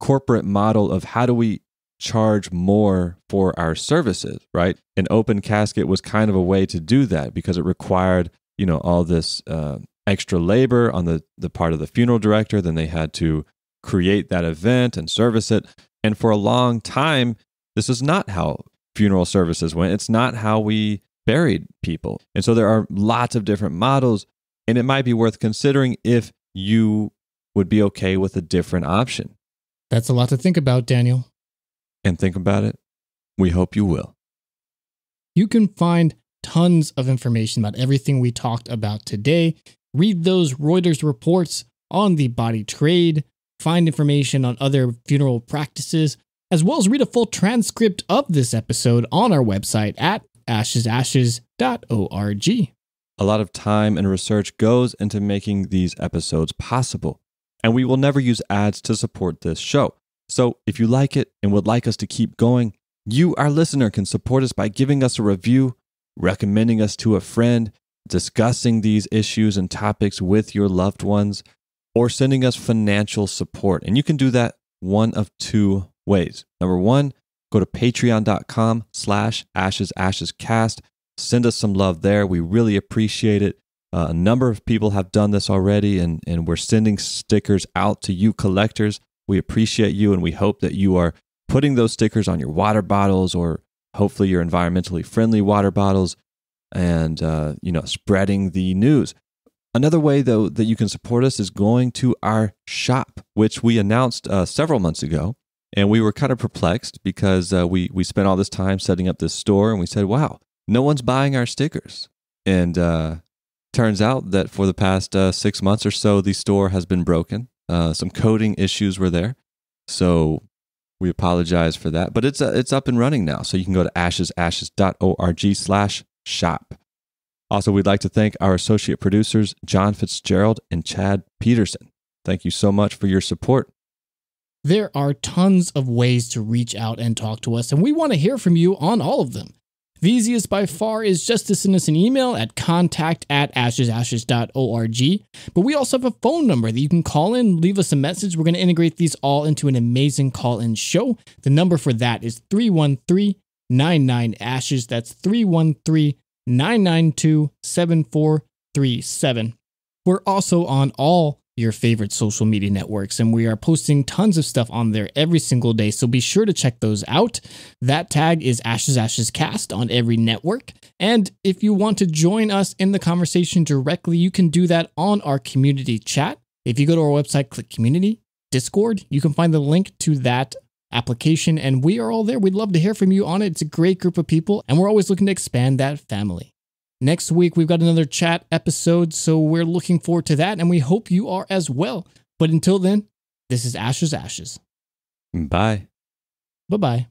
corporate model of how do we charge more for our services, right? An open casket was kind of a way to do that because it required, you know, all this uh, extra labor on the the part of the funeral director. Then they had to create that event and service it. And for a long time, this is not how funeral services went. It's not how we buried people. And so there are lots of different models, and it might be worth considering if you would be okay with a different option. That's a lot to think about, Daniel. And think about it. We hope you will. You can find tons of information about everything we talked about today. Read those Reuters reports on the body trade, find information on other funeral practices, as well as read a full transcript of this episode on our website at ashesashes.org. A lot of time and research goes into making these episodes possible, and we will never use ads to support this show. So if you like it and would like us to keep going, you, our listener, can support us by giving us a review, recommending us to a friend, discussing these issues and topics with your loved ones, or sending us financial support. And you can do that one of two ways. Number one, go to patreon.com slash ashes ashes cast. Send us some love there. We really appreciate it. Uh, a number of people have done this already, and, and we're sending stickers out to you collectors. We appreciate you, and we hope that you are putting those stickers on your water bottles or hopefully your environmentally friendly water bottles and uh, you know spreading the news another way though that you can support us is going to our shop which we announced uh, several months ago and we were kind of perplexed because uh, we we spent all this time setting up this store and we said wow no one's buying our stickers and uh, turns out that for the past uh, six months or so the store has been broken uh, some coding issues were there so we apologize for that, but it's uh, it's up and running now. So you can go to ashesashes.org slash shop. Also, we'd like to thank our associate producers, John Fitzgerald and Chad Peterson. Thank you so much for your support. There are tons of ways to reach out and talk to us, and we want to hear from you on all of them. The easiest by far is just to send us an email at contact at ashesashes.org. But we also have a phone number that you can call in, leave us a message. We're going to integrate these all into an amazing call in show. The number for that is 313 99 Ashes. That's 313 992 7437. We're also on all your favorite social media networks, and we are posting tons of stuff on there every single day. So be sure to check those out. That tag is Ashes Ashes Cast on every network. And if you want to join us in the conversation directly, you can do that on our community chat. If you go to our website, click Community, Discord, you can find the link to that application, and we are all there. We'd love to hear from you on it. It's a great group of people, and we're always looking to expand that family. Next week, we've got another chat episode, so we're looking forward to that, and we hope you are as well. But until then, this is Ashes Ashes. Bye. Bye bye.